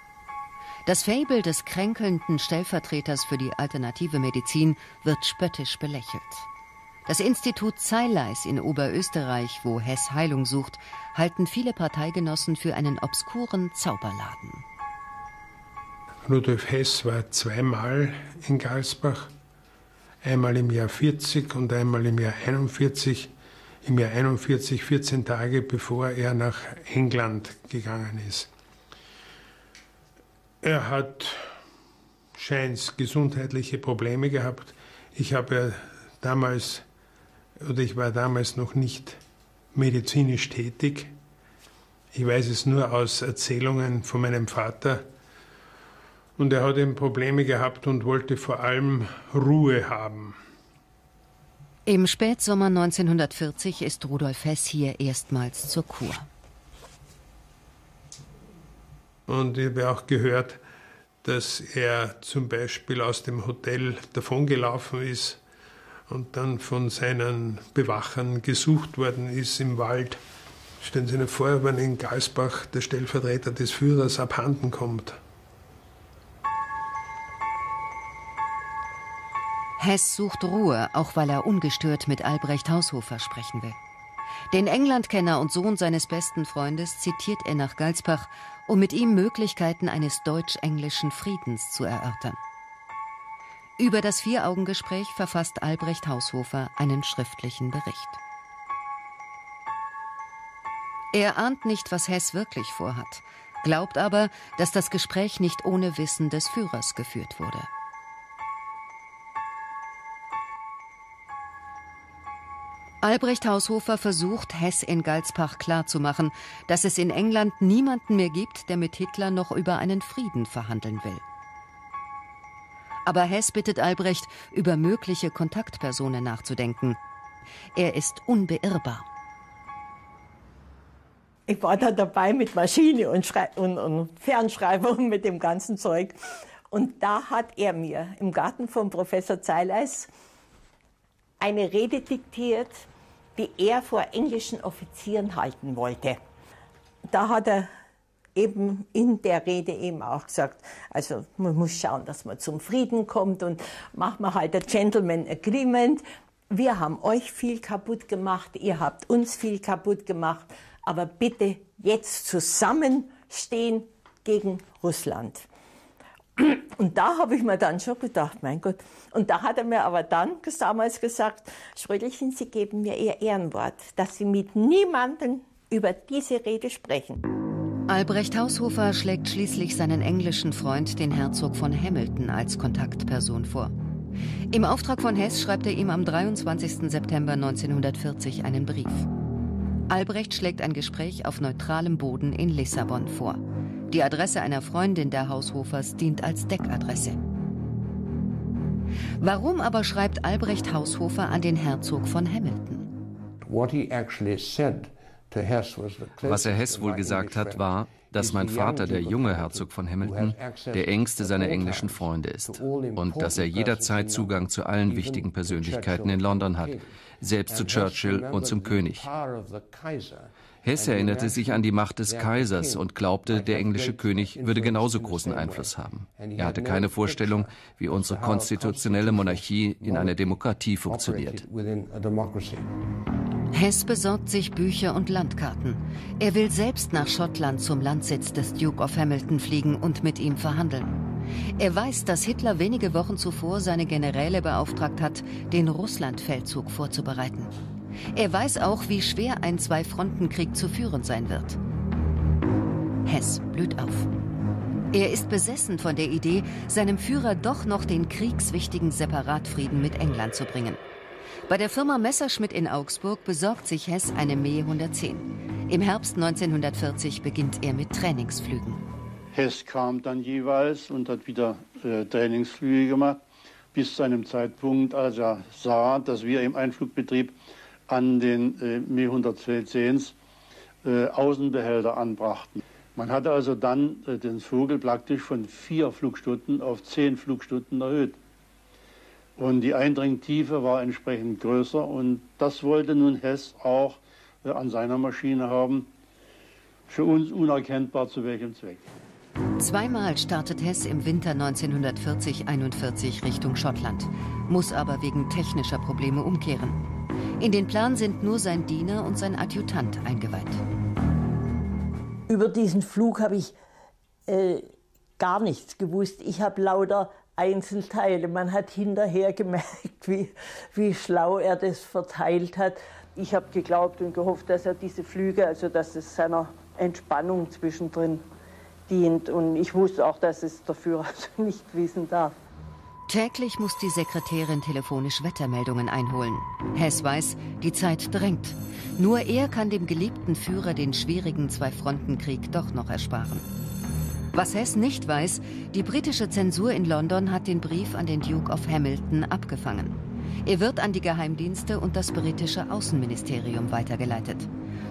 Das Fabel des kränkelnden Stellvertreters für die alternative Medizin wird spöttisch belächelt. Das Institut Zeileis in Oberösterreich, wo Hess Heilung sucht, halten viele Parteigenossen für einen obskuren Zauberladen. Rudolf Hess war zweimal in Galsbach, einmal im Jahr 40 und einmal im Jahr 41 im Jahr 41, 14 Tage bevor er nach England gegangen ist. Er hat scheins gesundheitliche Probleme gehabt. Ich habe ja damals oder ich war damals noch nicht medizinisch tätig. Ich weiß es nur aus Erzählungen von meinem Vater. Und er hat eben Probleme gehabt und wollte vor allem Ruhe haben. Im Spätsommer 1940 ist Rudolf Hess hier erstmals zur Kur. Und ich habe auch gehört, dass er zum Beispiel aus dem Hotel davongelaufen ist und dann von seinen Bewachern gesucht worden ist im Wald. Stellen Sie sich vor, wenn in Galsbach der Stellvertreter des Führers abhanden kommt. Hess sucht Ruhe, auch weil er ungestört mit Albrecht Haushofer sprechen will. Den Englandkenner und Sohn seines besten Freundes zitiert er nach Galsbach, um mit ihm Möglichkeiten eines deutsch-englischen Friedens zu erörtern. Über das Vier-Augen-Gespräch verfasst Albrecht Haushofer einen schriftlichen Bericht. Er ahnt nicht, was Hess wirklich vorhat, glaubt aber, dass das Gespräch nicht ohne Wissen des Führers geführt wurde. Albrecht Haushofer versucht, Hess in Galsbach klarzumachen, dass es in England niemanden mehr gibt, der mit Hitler noch über einen Frieden verhandeln will. Aber Hess bittet Albrecht, über mögliche Kontaktpersonen nachzudenken. Er ist unbeirrbar. Ich war da dabei mit Maschine und, Schrei und, und Fernschreiber und mit dem ganzen Zeug. Und da hat er mir im Garten von Professor Zeileis eine Rede diktiert, die er vor englischen Offizieren halten wollte. Da hat er eben in der Rede eben auch gesagt, also man muss schauen, dass man zum Frieden kommt und machen wir halt ein Gentleman Agreement. Wir haben euch viel kaputt gemacht, ihr habt uns viel kaputt gemacht, aber bitte jetzt zusammenstehen gegen Russland. Und da habe ich mir dann schon gedacht, mein Gott. Und da hat er mir aber dann damals gesagt, Schrödelchen, Sie geben mir Ihr Ehrenwort, dass Sie mit niemandem über diese Rede sprechen. Albrecht Haushofer schlägt schließlich seinen englischen Freund, den Herzog von Hamilton, als Kontaktperson vor. Im Auftrag von Hess schreibt er ihm am 23. September 1940 einen Brief. Albrecht schlägt ein Gespräch auf neutralem Boden in Lissabon vor. Die Adresse einer Freundin der Haushofers dient als Deckadresse. Warum aber schreibt Albrecht Haushofer an den Herzog von Hamilton? Was er Hess wohl gesagt hat, war, dass mein Vater, der junge Herzog von Hamilton, der engste seiner englischen Freunde ist. und dass er jederzeit Zugang zu allen wichtigen Persönlichkeiten in London hat, selbst zu Churchill und zum König. Hess erinnerte sich an die Macht des Kaisers und glaubte, der englische König würde genauso großen Einfluss haben. Er hatte keine Vorstellung, wie unsere konstitutionelle Monarchie in einer Demokratie funktioniert. Hess besorgt sich Bücher und Landkarten. Er will selbst nach Schottland zum Landsitz des Duke of Hamilton fliegen und mit ihm verhandeln. Er weiß, dass Hitler wenige Wochen zuvor seine Generäle beauftragt hat, den Russlandfeldzug vorzubereiten. Er weiß auch, wie schwer ein Zwei-Fronten-Krieg zu führen sein wird. Hess blüht auf. Er ist besessen von der Idee, seinem Führer doch noch den kriegswichtigen Separatfrieden mit England zu bringen. Bei der Firma Messerschmitt in Augsburg besorgt sich Hess eine Me 110. Im Herbst 1940 beginnt er mit Trainingsflügen. Hess kam dann jeweils und hat wieder äh, Trainingsflüge gemacht, bis zu einem Zeitpunkt, als er sah, dass wir im Einflugbetrieb an den äh, Mi 110s äh, Außenbehälter anbrachten. Man hatte also dann äh, den Vogel praktisch von vier Flugstunden auf zehn Flugstunden erhöht. Und die Eindringtiefe war entsprechend größer und das wollte nun Hess auch äh, an seiner Maschine haben. Für uns unerkennbar zu welchem Zweck. Zweimal startet Hess im Winter 1940-41 Richtung Schottland, muss aber wegen technischer Probleme umkehren. In den Plan sind nur sein Diener und sein Adjutant eingeweiht. Über diesen Flug habe ich äh, gar nichts gewusst. Ich habe lauter Einzelteile. Man hat hinterher gemerkt, wie, wie schlau er das verteilt hat. Ich habe geglaubt und gehofft, dass er diese Flüge, also dass es seiner Entspannung zwischendrin dient. Und ich wusste auch, dass es der Führer nicht wissen darf. Täglich muss die Sekretärin telefonisch Wettermeldungen einholen. Hess weiß, die Zeit drängt. Nur er kann dem geliebten Führer den schwierigen Zwei-Fronten-Krieg doch noch ersparen. Was Hess nicht weiß, die britische Zensur in London hat den Brief an den Duke of Hamilton abgefangen. Er wird an die Geheimdienste und das britische Außenministerium weitergeleitet.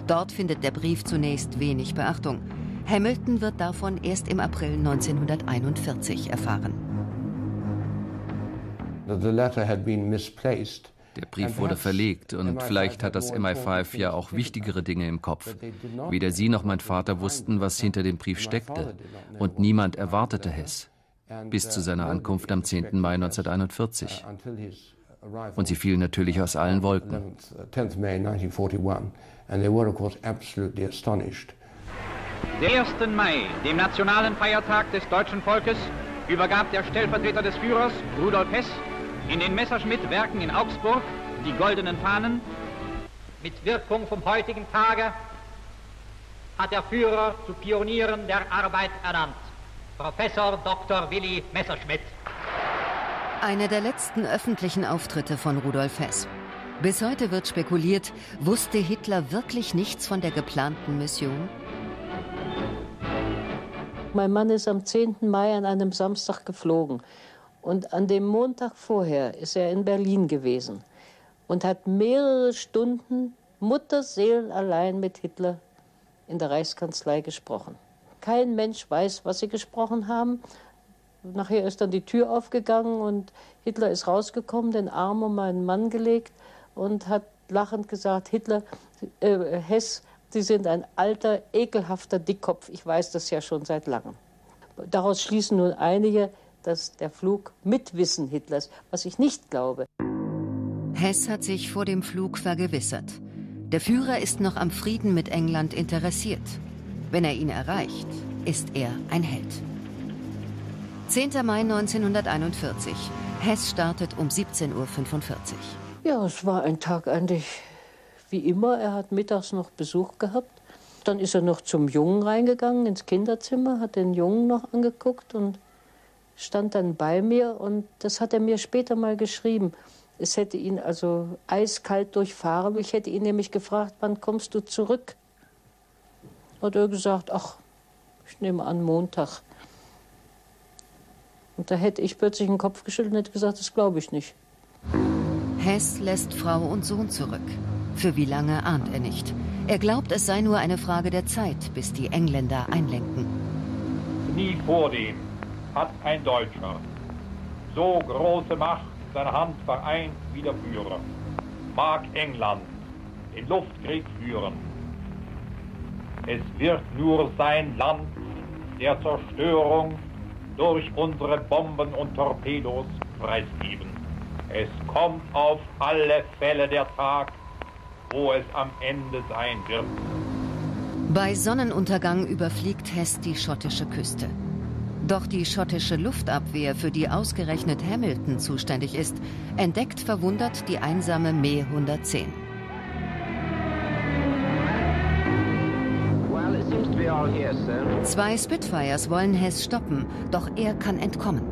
Dort findet der Brief zunächst wenig Beachtung. Hamilton wird davon erst im April 1941 erfahren. Der Brief wurde verlegt und vielleicht hat das MI5 ja auch wichtigere Dinge im Kopf. Weder Sie noch mein Vater wussten, was hinter dem Brief steckte. Und niemand erwartete Hess. Bis zu seiner Ankunft am 10. Mai 1941. Und sie fielen natürlich aus allen Wolken. 10th May 1941, and they were of course absolutely astonished. Der 1. Mai, dem nationalen Feiertag des deutschen Volkes, übergab der Stellvertreter des Führers, Rudolf Hess, in den Messerschmitt-Werken in Augsburg die goldenen Fahnen. Mit Wirkung vom heutigen Tage hat der Führer zu Pionieren der Arbeit ernannt. Professor Dr. Willi Messerschmitt. Einer der letzten öffentlichen Auftritte von Rudolf Hess. Bis heute wird spekuliert, wusste Hitler wirklich nichts von der geplanten Mission? Mein Mann ist am 10. Mai an einem Samstag geflogen. Und an dem Montag vorher ist er in Berlin gewesen und hat mehrere Stunden mutterseelenallein mit Hitler in der Reichskanzlei gesprochen. Kein Mensch weiß, was sie gesprochen haben. Nachher ist dann die Tür aufgegangen und Hitler ist rausgekommen, den Arm um meinen Mann gelegt und hat lachend gesagt, Hitler, äh, Hess, Sie sind ein alter, ekelhafter Dickkopf. Ich weiß das ja schon seit langem. Daraus schließen nun einige, dass der Flug mit Wissen Hitlers, was ich nicht glaube. Hess hat sich vor dem Flug vergewissert. Der Führer ist noch am Frieden mit England interessiert. Wenn er ihn erreicht, ist er ein Held. 10. Mai 1941. Hess startet um 17.45 Uhr. Ja, es war ein Tag eigentlich wie immer. Er hat mittags noch Besuch gehabt. Dann ist er noch zum Jungen reingegangen ins Kinderzimmer, hat den Jungen noch angeguckt und stand dann bei mir. Und das hat er mir später mal geschrieben. Es hätte ihn also eiskalt durchfahren. Ich hätte ihn nämlich gefragt, wann kommst du zurück? Hat er gesagt, ach, ich nehme an Montag. Und da hätte ich plötzlich den Kopf geschüttelt und hätte gesagt, das glaube ich nicht. Hess lässt Frau und Sohn zurück. Für wie lange ahnt er nicht. Er glaubt, es sei nur eine Frage der Zeit, bis die Engländer einlenken. Nie vor dem hat ein Deutscher so große Macht seine Hand vereint wie der Führer. Mag England den Luftkrieg führen. Es wird nur sein Land der Zerstörung durch unsere Bomben und Torpedos preisgeben. Es kommt auf alle Fälle der Tag, wo es am Ende sein wird. Bei Sonnenuntergang überfliegt Hess die schottische Küste. Doch die schottische Luftabwehr, für die ausgerechnet Hamilton zuständig ist, entdeckt verwundert die einsame Me 110. Zwei Spitfires wollen Hess stoppen, doch er kann entkommen.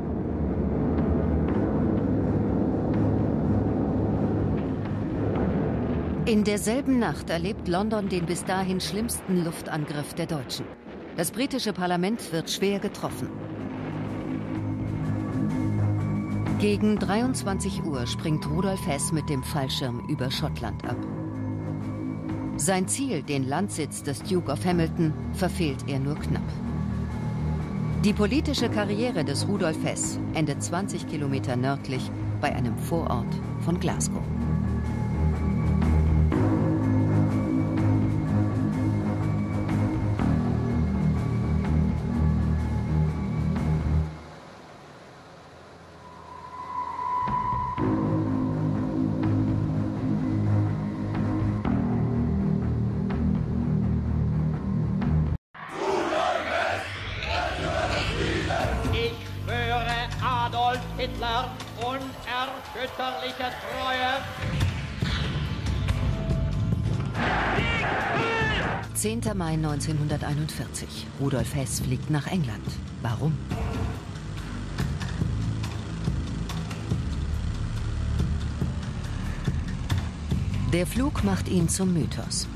In derselben Nacht erlebt London den bis dahin schlimmsten Luftangriff der Deutschen. Das britische Parlament wird schwer getroffen. Gegen 23 Uhr springt Rudolf Hess mit dem Fallschirm über Schottland ab. Sein Ziel, den Landsitz des Duke of Hamilton, verfehlt er nur knapp. Die politische Karriere des Rudolf Hess endet 20 Kilometer nördlich bei einem Vorort von Glasgow. 1941. Rudolf Hess fliegt nach England. Warum? Der Flug macht ihn zum Mythos.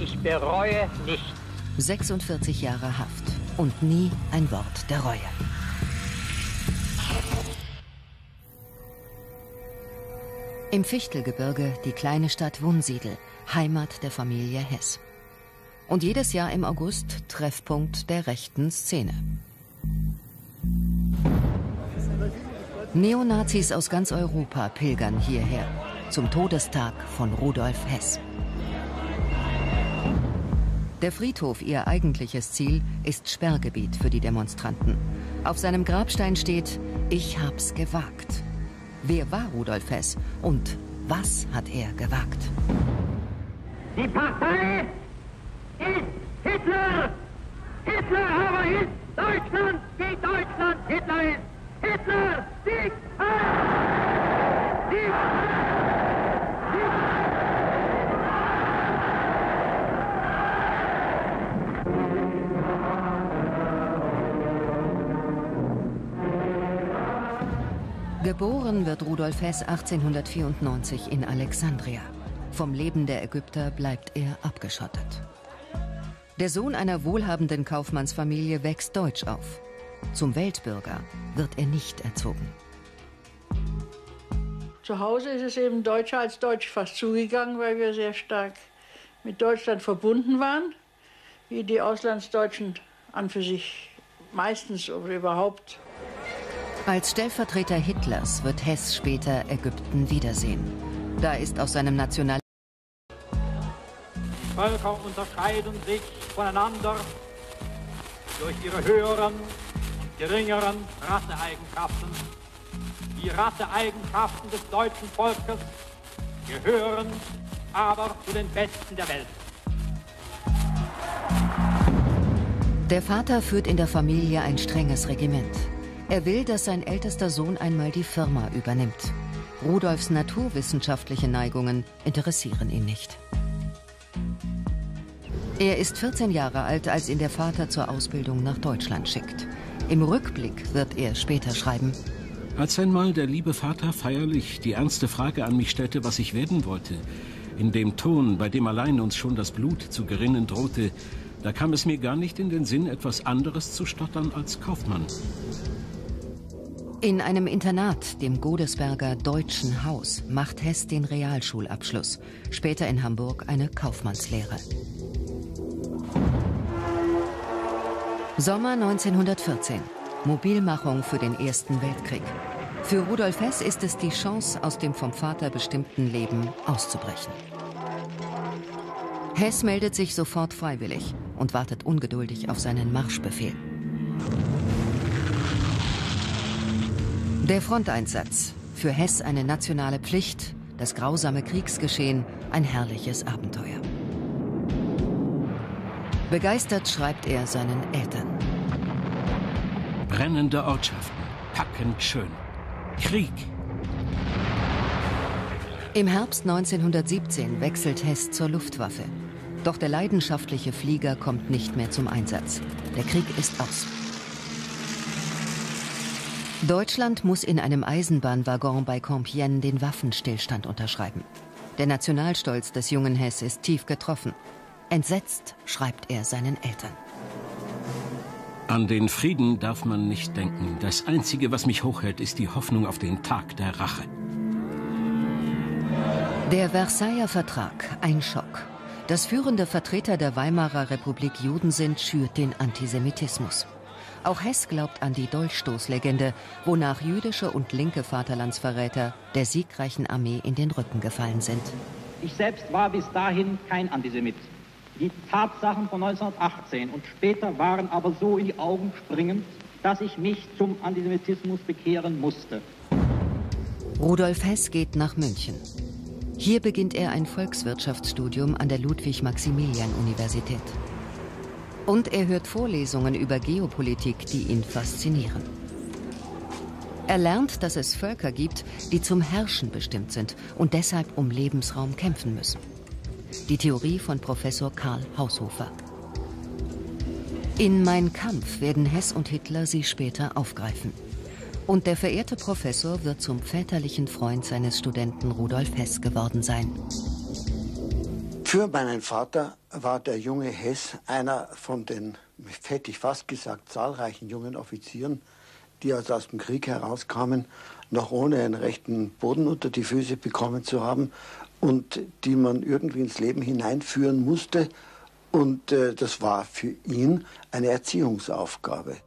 Ich bereue nicht. 46 Jahre Haft und nie ein Wort der Reue. Im Fichtelgebirge die kleine Stadt Wunsiedel, Heimat der Familie Hess. Und jedes Jahr im August Treffpunkt der rechten Szene. Neonazis aus ganz Europa pilgern hierher zum Todestag von Rudolf Hess. Der Friedhof, ihr eigentliches Ziel, ist Sperrgebiet für die Demonstranten. Auf seinem Grabstein steht, Ich hab's gewagt. Wer war Rudolf Hess und was hat er gewagt? Die Partei ist Hitler! Hitler aber ist Deutschland, wie Deutschland Hitler ist! Hitler siegt! Sieg! Geboren wird Rudolf Hess 1894 in Alexandria. Vom Leben der Ägypter bleibt er abgeschottet. Der Sohn einer wohlhabenden Kaufmannsfamilie wächst deutsch auf. Zum Weltbürger wird er nicht erzogen. Zu Hause ist es eben deutscher als deutsch fast zugegangen, weil wir sehr stark mit Deutschland verbunden waren, wie die Auslandsdeutschen an für sich meistens oder überhaupt. Als Stellvertreter Hitlers wird Hess später Ägypten wiedersehen. Da ist aus seinem National Völker unterscheiden sich voneinander durch ihre höheren und geringeren Rasseeigenschaften. Die Rasseeigenschaften des deutschen Volkes gehören aber zu den besten der Welt. Der Vater führt in der Familie ein strenges Regiment. Er will, dass sein ältester Sohn einmal die Firma übernimmt. Rudolfs naturwissenschaftliche Neigungen interessieren ihn nicht. Er ist 14 Jahre alt, als ihn der Vater zur Ausbildung nach Deutschland schickt. Im Rückblick wird er später schreiben. Als einmal der liebe Vater feierlich die ernste Frage an mich stellte, was ich werden wollte, in dem Ton, bei dem allein uns schon das Blut zu gerinnen drohte, da kam es mir gar nicht in den Sinn, etwas anderes zu stottern als Kaufmann. In einem Internat, dem Godesberger Deutschen Haus, macht Hess den Realschulabschluss, später in Hamburg eine Kaufmannslehre. Sommer 1914. Mobilmachung für den Ersten Weltkrieg. Für Rudolf Hess ist es die Chance, aus dem vom Vater bestimmten Leben auszubrechen. Hess meldet sich sofort freiwillig und wartet ungeduldig auf seinen Marschbefehl. Der Fronteinsatz. Für Hess eine nationale Pflicht, das grausame Kriegsgeschehen ein herrliches Abenteuer. Begeistert schreibt er seinen Eltern. Brennende Ortschaften, packend schön. Krieg. Im Herbst 1917 wechselt Hess zur Luftwaffe. Doch der leidenschaftliche Flieger kommt nicht mehr zum Einsatz. Der Krieg ist aus. Deutschland muss in einem Eisenbahnwaggon bei Compiègne den Waffenstillstand unterschreiben. Der Nationalstolz des jungen Hess ist tief getroffen. Entsetzt schreibt er seinen Eltern. An den Frieden darf man nicht denken. Das Einzige, was mich hochhält, ist die Hoffnung auf den Tag der Rache. Der Versailler Vertrag, ein Schock. Dass führende Vertreter der Weimarer Republik Juden sind, schürt den Antisemitismus. Auch Hess glaubt an die Dolchstoßlegende, wonach jüdische und linke Vaterlandsverräter der siegreichen Armee in den Rücken gefallen sind. Ich selbst war bis dahin kein Antisemit. Die Tatsachen von 1918 und später waren aber so in die Augen springend, dass ich mich zum Antisemitismus bekehren musste. Rudolf Hess geht nach München. Hier beginnt er ein Volkswirtschaftsstudium an der Ludwig-Maximilian-Universität. Und er hört Vorlesungen über Geopolitik, die ihn faszinieren. Er lernt, dass es Völker gibt, die zum Herrschen bestimmt sind und deshalb um Lebensraum kämpfen müssen. Die Theorie von Professor Karl Haushofer. In Mein Kampf werden Hess und Hitler sie später aufgreifen. Und der verehrte Professor wird zum väterlichen Freund seines Studenten Rudolf Hess geworden sein. Für meinen Vater war der junge Hess einer von den, hätte ich fast gesagt, zahlreichen jungen Offizieren, die also aus dem Krieg herauskamen, noch ohne einen rechten Boden unter die Füße bekommen zu haben und die man irgendwie ins Leben hineinführen musste. Und äh, das war für ihn eine Erziehungsaufgabe.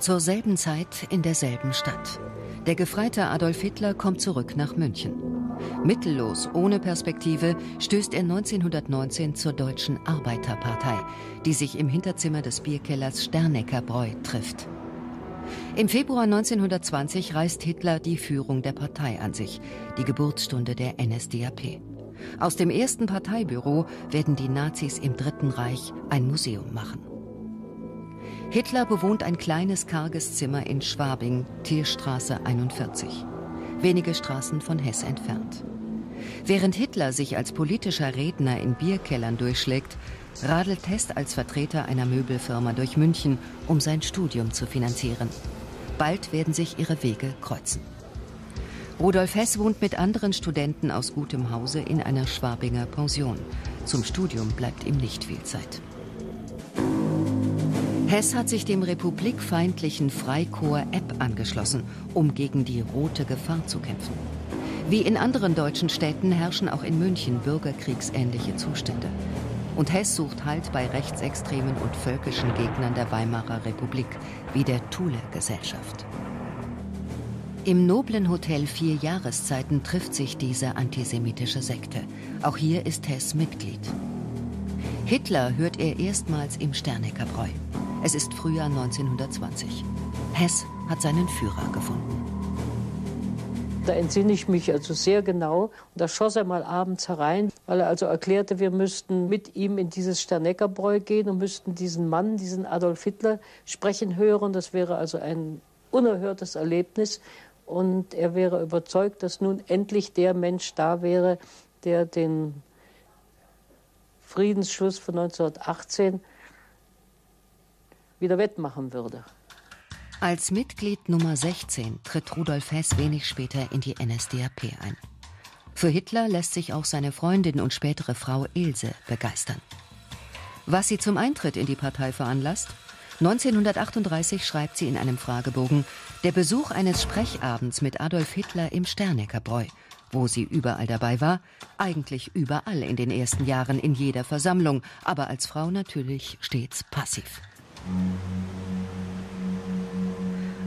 Zur selben Zeit in derselben Stadt. Der Gefreite Adolf Hitler kommt zurück nach München. Mittellos, ohne Perspektive, stößt er 1919 zur Deutschen Arbeiterpartei, die sich im Hinterzimmer des Bierkellers Sterneckerbräu trifft. Im Februar 1920 reißt Hitler die Führung der Partei an sich, die Geburtsstunde der NSDAP. Aus dem ersten Parteibüro werden die Nazis im Dritten Reich ein Museum machen. Hitler bewohnt ein kleines, karges Zimmer in Schwabing, Tierstraße 41, wenige Straßen von Hess entfernt. Während Hitler sich als politischer Redner in Bierkellern durchschlägt, radelt Hess als Vertreter einer Möbelfirma durch München, um sein Studium zu finanzieren. Bald werden sich ihre Wege kreuzen. Rudolf Hess wohnt mit anderen Studenten aus gutem Hause in einer Schwabinger Pension. Zum Studium bleibt ihm nicht viel Zeit. Hess hat sich dem republikfeindlichen Freikorps Epp angeschlossen, um gegen die rote Gefahr zu kämpfen. Wie in anderen deutschen Städten herrschen auch in München bürgerkriegsähnliche Zustände. Und Hess sucht Halt bei rechtsextremen und völkischen Gegnern der Weimarer Republik, wie der Thule-Gesellschaft. Im noblen Hotel Vier Jahreszeiten trifft sich diese antisemitische Sekte. Auch hier ist Hess Mitglied. Hitler hört er erstmals im Sterneckerbräu. Es ist Frühjahr 1920. Hess hat seinen Führer gefunden. Da entsinne ich mich also sehr genau. Und da schoss er mal abends herein, weil er also erklärte, wir müssten mit ihm in dieses Sterneckerbräu gehen und müssten diesen Mann, diesen Adolf Hitler, sprechen hören. Das wäre also ein unerhörtes Erlebnis. Und er wäre überzeugt, dass nun endlich der Mensch da wäre, der den Friedensschluss von 1918 wieder wettmachen würde. Als Mitglied Nummer 16 tritt Rudolf Hess wenig später in die NSDAP ein. Für Hitler lässt sich auch seine Freundin und spätere Frau Ilse begeistern. Was sie zum Eintritt in die Partei veranlasst? 1938 schreibt sie in einem Fragebogen der Besuch eines Sprechabends mit Adolf Hitler im Sterneckerbräu, wo sie überall dabei war, eigentlich überall in den ersten Jahren in jeder Versammlung, aber als Frau natürlich stets passiv.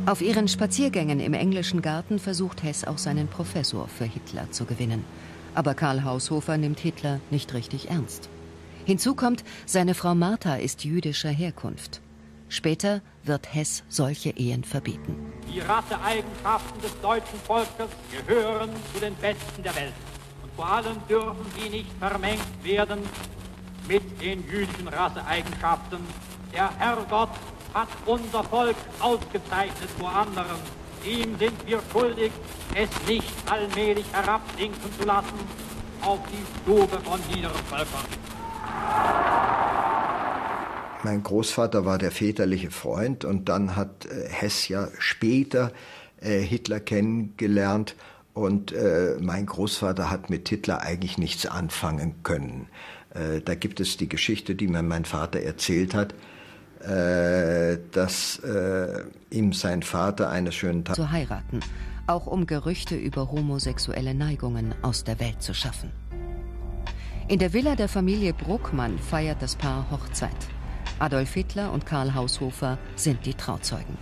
Auf ihren Spaziergängen im englischen Garten versucht Hess auch seinen Professor für Hitler zu gewinnen. Aber Karl Haushofer nimmt Hitler nicht richtig ernst. Hinzu kommt, seine Frau Martha ist jüdischer Herkunft. Später wird Hess solche Ehen verbieten. Die Rasseeigenschaften des deutschen Volkes gehören zu den besten der Welt. Und vor allem dürfen sie nicht vermengt werden mit den jüdischen Rasseeigenschaften. Der Herrgott hat unser Volk ausgezeichnet vor anderen. Ihm sind wir schuldig, es nicht allmählich herabsinken zu lassen auf die Stube von niederen Völkern. Mein Großvater war der väterliche Freund und dann hat äh, Hess ja später äh, Hitler kennengelernt und äh, mein Großvater hat mit Hitler eigentlich nichts anfangen können. Äh, da gibt es die Geschichte, die mir mein Vater erzählt hat dass äh, ihm sein Vater eines schönen Tages zu heiraten, auch um Gerüchte über homosexuelle Neigungen aus der Welt zu schaffen. In der Villa der Familie Bruckmann feiert das Paar Hochzeit. Adolf Hitler und Karl Haushofer sind die Trauzeugen.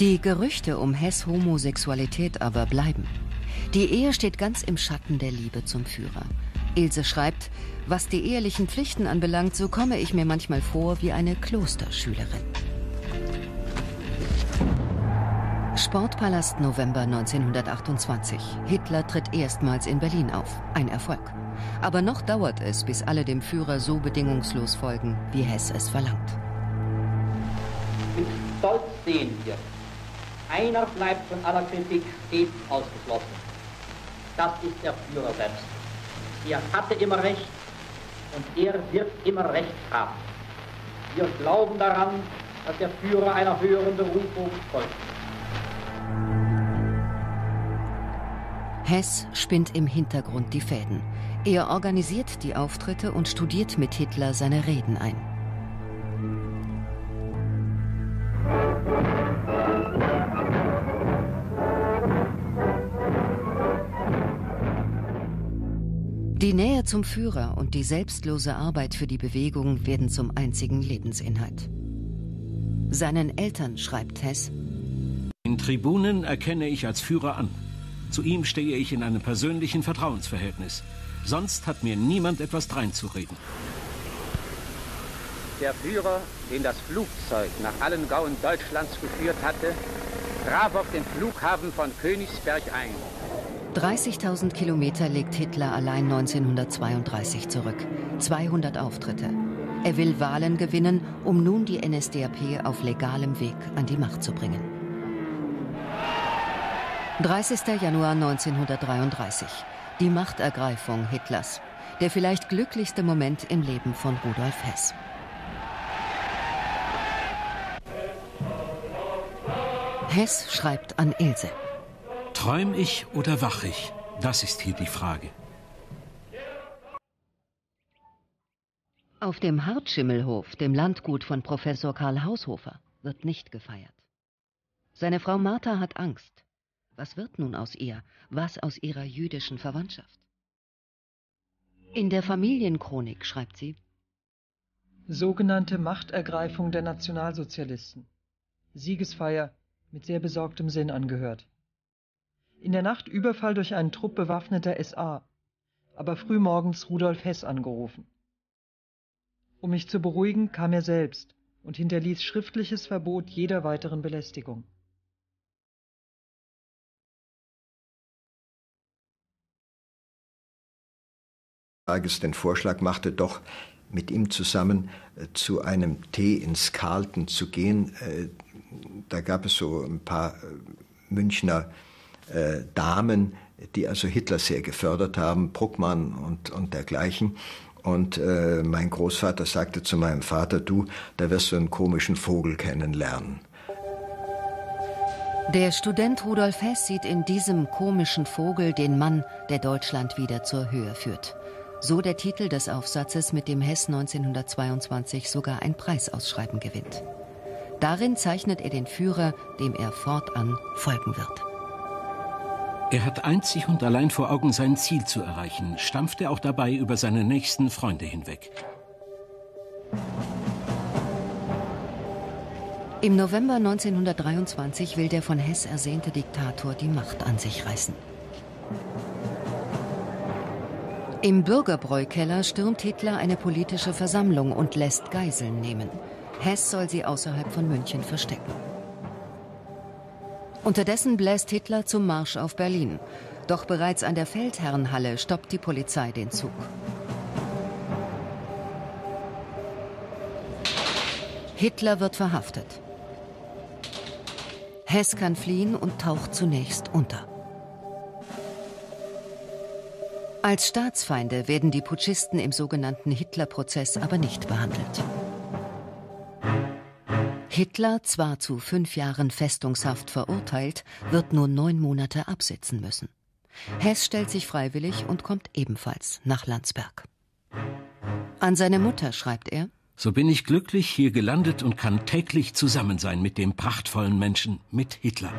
Die Gerüchte um Hess Homosexualität aber bleiben. Die Ehe steht ganz im Schatten der Liebe zum Führer. Ilse schreibt, was die ehelichen Pflichten anbelangt, so komme ich mir manchmal vor wie eine Klosterschülerin. Sportpalast November 1928. Hitler tritt erstmals in Berlin auf. Ein Erfolg. Aber noch dauert es, bis alle dem Führer so bedingungslos folgen, wie Hess es verlangt. Mit Stolz sehen wir, einer bleibt von aller Kritik stets ausgeschlossen. Das ist der Führer selbst. Er hatte immer Recht und er wird immer Recht haben. Wir glauben daran, dass der Führer einer höheren Berufung folgt. Hess spinnt im Hintergrund die Fäden. Er organisiert die Auftritte und studiert mit Hitler seine Reden ein. Die Nähe zum Führer und die selbstlose Arbeit für die Bewegung werden zum einzigen Lebensinhalt. Seinen Eltern schreibt Hess: Den Tribunen erkenne ich als Führer an. Zu ihm stehe ich in einem persönlichen Vertrauensverhältnis. Sonst hat mir niemand etwas dreinzureden. Der Führer den das Flugzeug nach allen Gauen Deutschlands geführt hatte, traf auf den Flughafen von Königsberg ein. 30.000 Kilometer legt Hitler allein 1932 zurück. 200 Auftritte. Er will Wahlen gewinnen, um nun die NSDAP auf legalem Weg an die Macht zu bringen. 30. Januar 1933. Die Machtergreifung Hitlers. Der vielleicht glücklichste Moment im Leben von Rudolf Hess. Hess schreibt an Ilse. Träum ich oder wach ich? Das ist hier die Frage. Auf dem Hartschimmelhof, dem Landgut von Professor Karl Haushofer, wird nicht gefeiert. Seine Frau Martha hat Angst. Was wird nun aus ihr? Was aus ihrer jüdischen Verwandtschaft? In der Familienchronik schreibt sie Sogenannte Machtergreifung der Nationalsozialisten. Siegesfeier mit sehr besorgtem Sinn angehört. In der Nacht Überfall durch einen Trupp bewaffneter SA, aber frühmorgens Rudolf Hess angerufen. Um mich zu beruhigen, kam er selbst und hinterließ schriftliches Verbot jeder weiteren Belästigung. Tages den Vorschlag machte, doch mit ihm zusammen äh, zu einem Tee ins Carlton zu gehen. Äh, da gab es so ein paar äh, Münchner äh, Damen, die also Hitler sehr gefördert haben, Bruckmann und, und dergleichen. Und äh, mein Großvater sagte zu meinem Vater, du, da wirst du einen komischen Vogel kennenlernen. Der Student Rudolf Hess sieht in diesem komischen Vogel den Mann, der Deutschland wieder zur Höhe führt. So der Titel des Aufsatzes, mit dem Hess 1922 sogar ein Preisausschreiben gewinnt. Darin zeichnet er den Führer, dem er fortan folgen wird. Er hat einzig und allein vor Augen sein Ziel zu erreichen, stampft er auch dabei über seine nächsten Freunde hinweg. Im November 1923 will der von Hess ersehnte Diktator die Macht an sich reißen. Im Bürgerbräukeller stürmt Hitler eine politische Versammlung und lässt Geiseln nehmen. Hess soll sie außerhalb von München verstecken. Unterdessen bläst Hitler zum Marsch auf Berlin. Doch bereits an der Feldherrenhalle stoppt die Polizei den Zug. Hitler wird verhaftet. Hess kann fliehen und taucht zunächst unter. Als Staatsfeinde werden die Putschisten im sogenannten Hitler-Prozess aber nicht behandelt. Hitler, zwar zu fünf Jahren Festungshaft verurteilt, wird nur neun Monate absitzen müssen. Hess stellt sich freiwillig und kommt ebenfalls nach Landsberg. An seine Mutter schreibt er So bin ich glücklich hier gelandet und kann täglich zusammen sein mit dem prachtvollen Menschen, mit Hitler.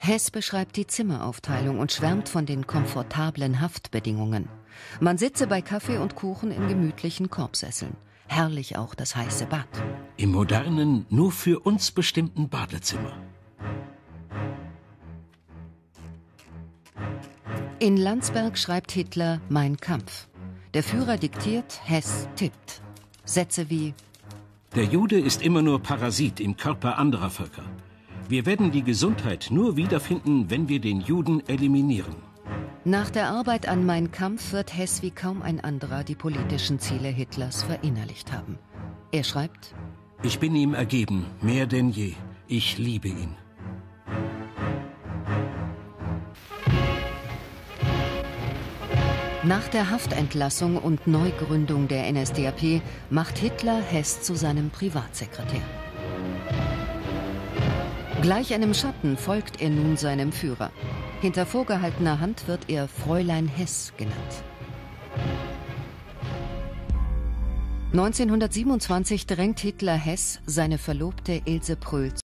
Hess beschreibt die Zimmeraufteilung und schwärmt von den komfortablen Haftbedingungen. Man sitze bei Kaffee und Kuchen in gemütlichen Korbsesseln. Herrlich auch das heiße Bad. Im modernen, nur für uns bestimmten Badezimmer. In Landsberg schreibt Hitler Mein Kampf. Der Führer diktiert, Hess tippt. Sätze wie Der Jude ist immer nur Parasit im Körper anderer Völker. Wir werden die Gesundheit nur wiederfinden, wenn wir den Juden eliminieren. Nach der Arbeit an Mein Kampf wird Hess wie kaum ein anderer die politischen Ziele Hitlers verinnerlicht haben. Er schreibt Ich bin ihm ergeben, mehr denn je. Ich liebe ihn. Nach der Haftentlassung und Neugründung der NSDAP macht Hitler Hess zu seinem Privatsekretär. Gleich einem Schatten folgt er nun seinem Führer. Hinter vorgehaltener Hand wird er Fräulein Hess genannt. 1927 drängt Hitler Hess seine Verlobte Ilse Pröhl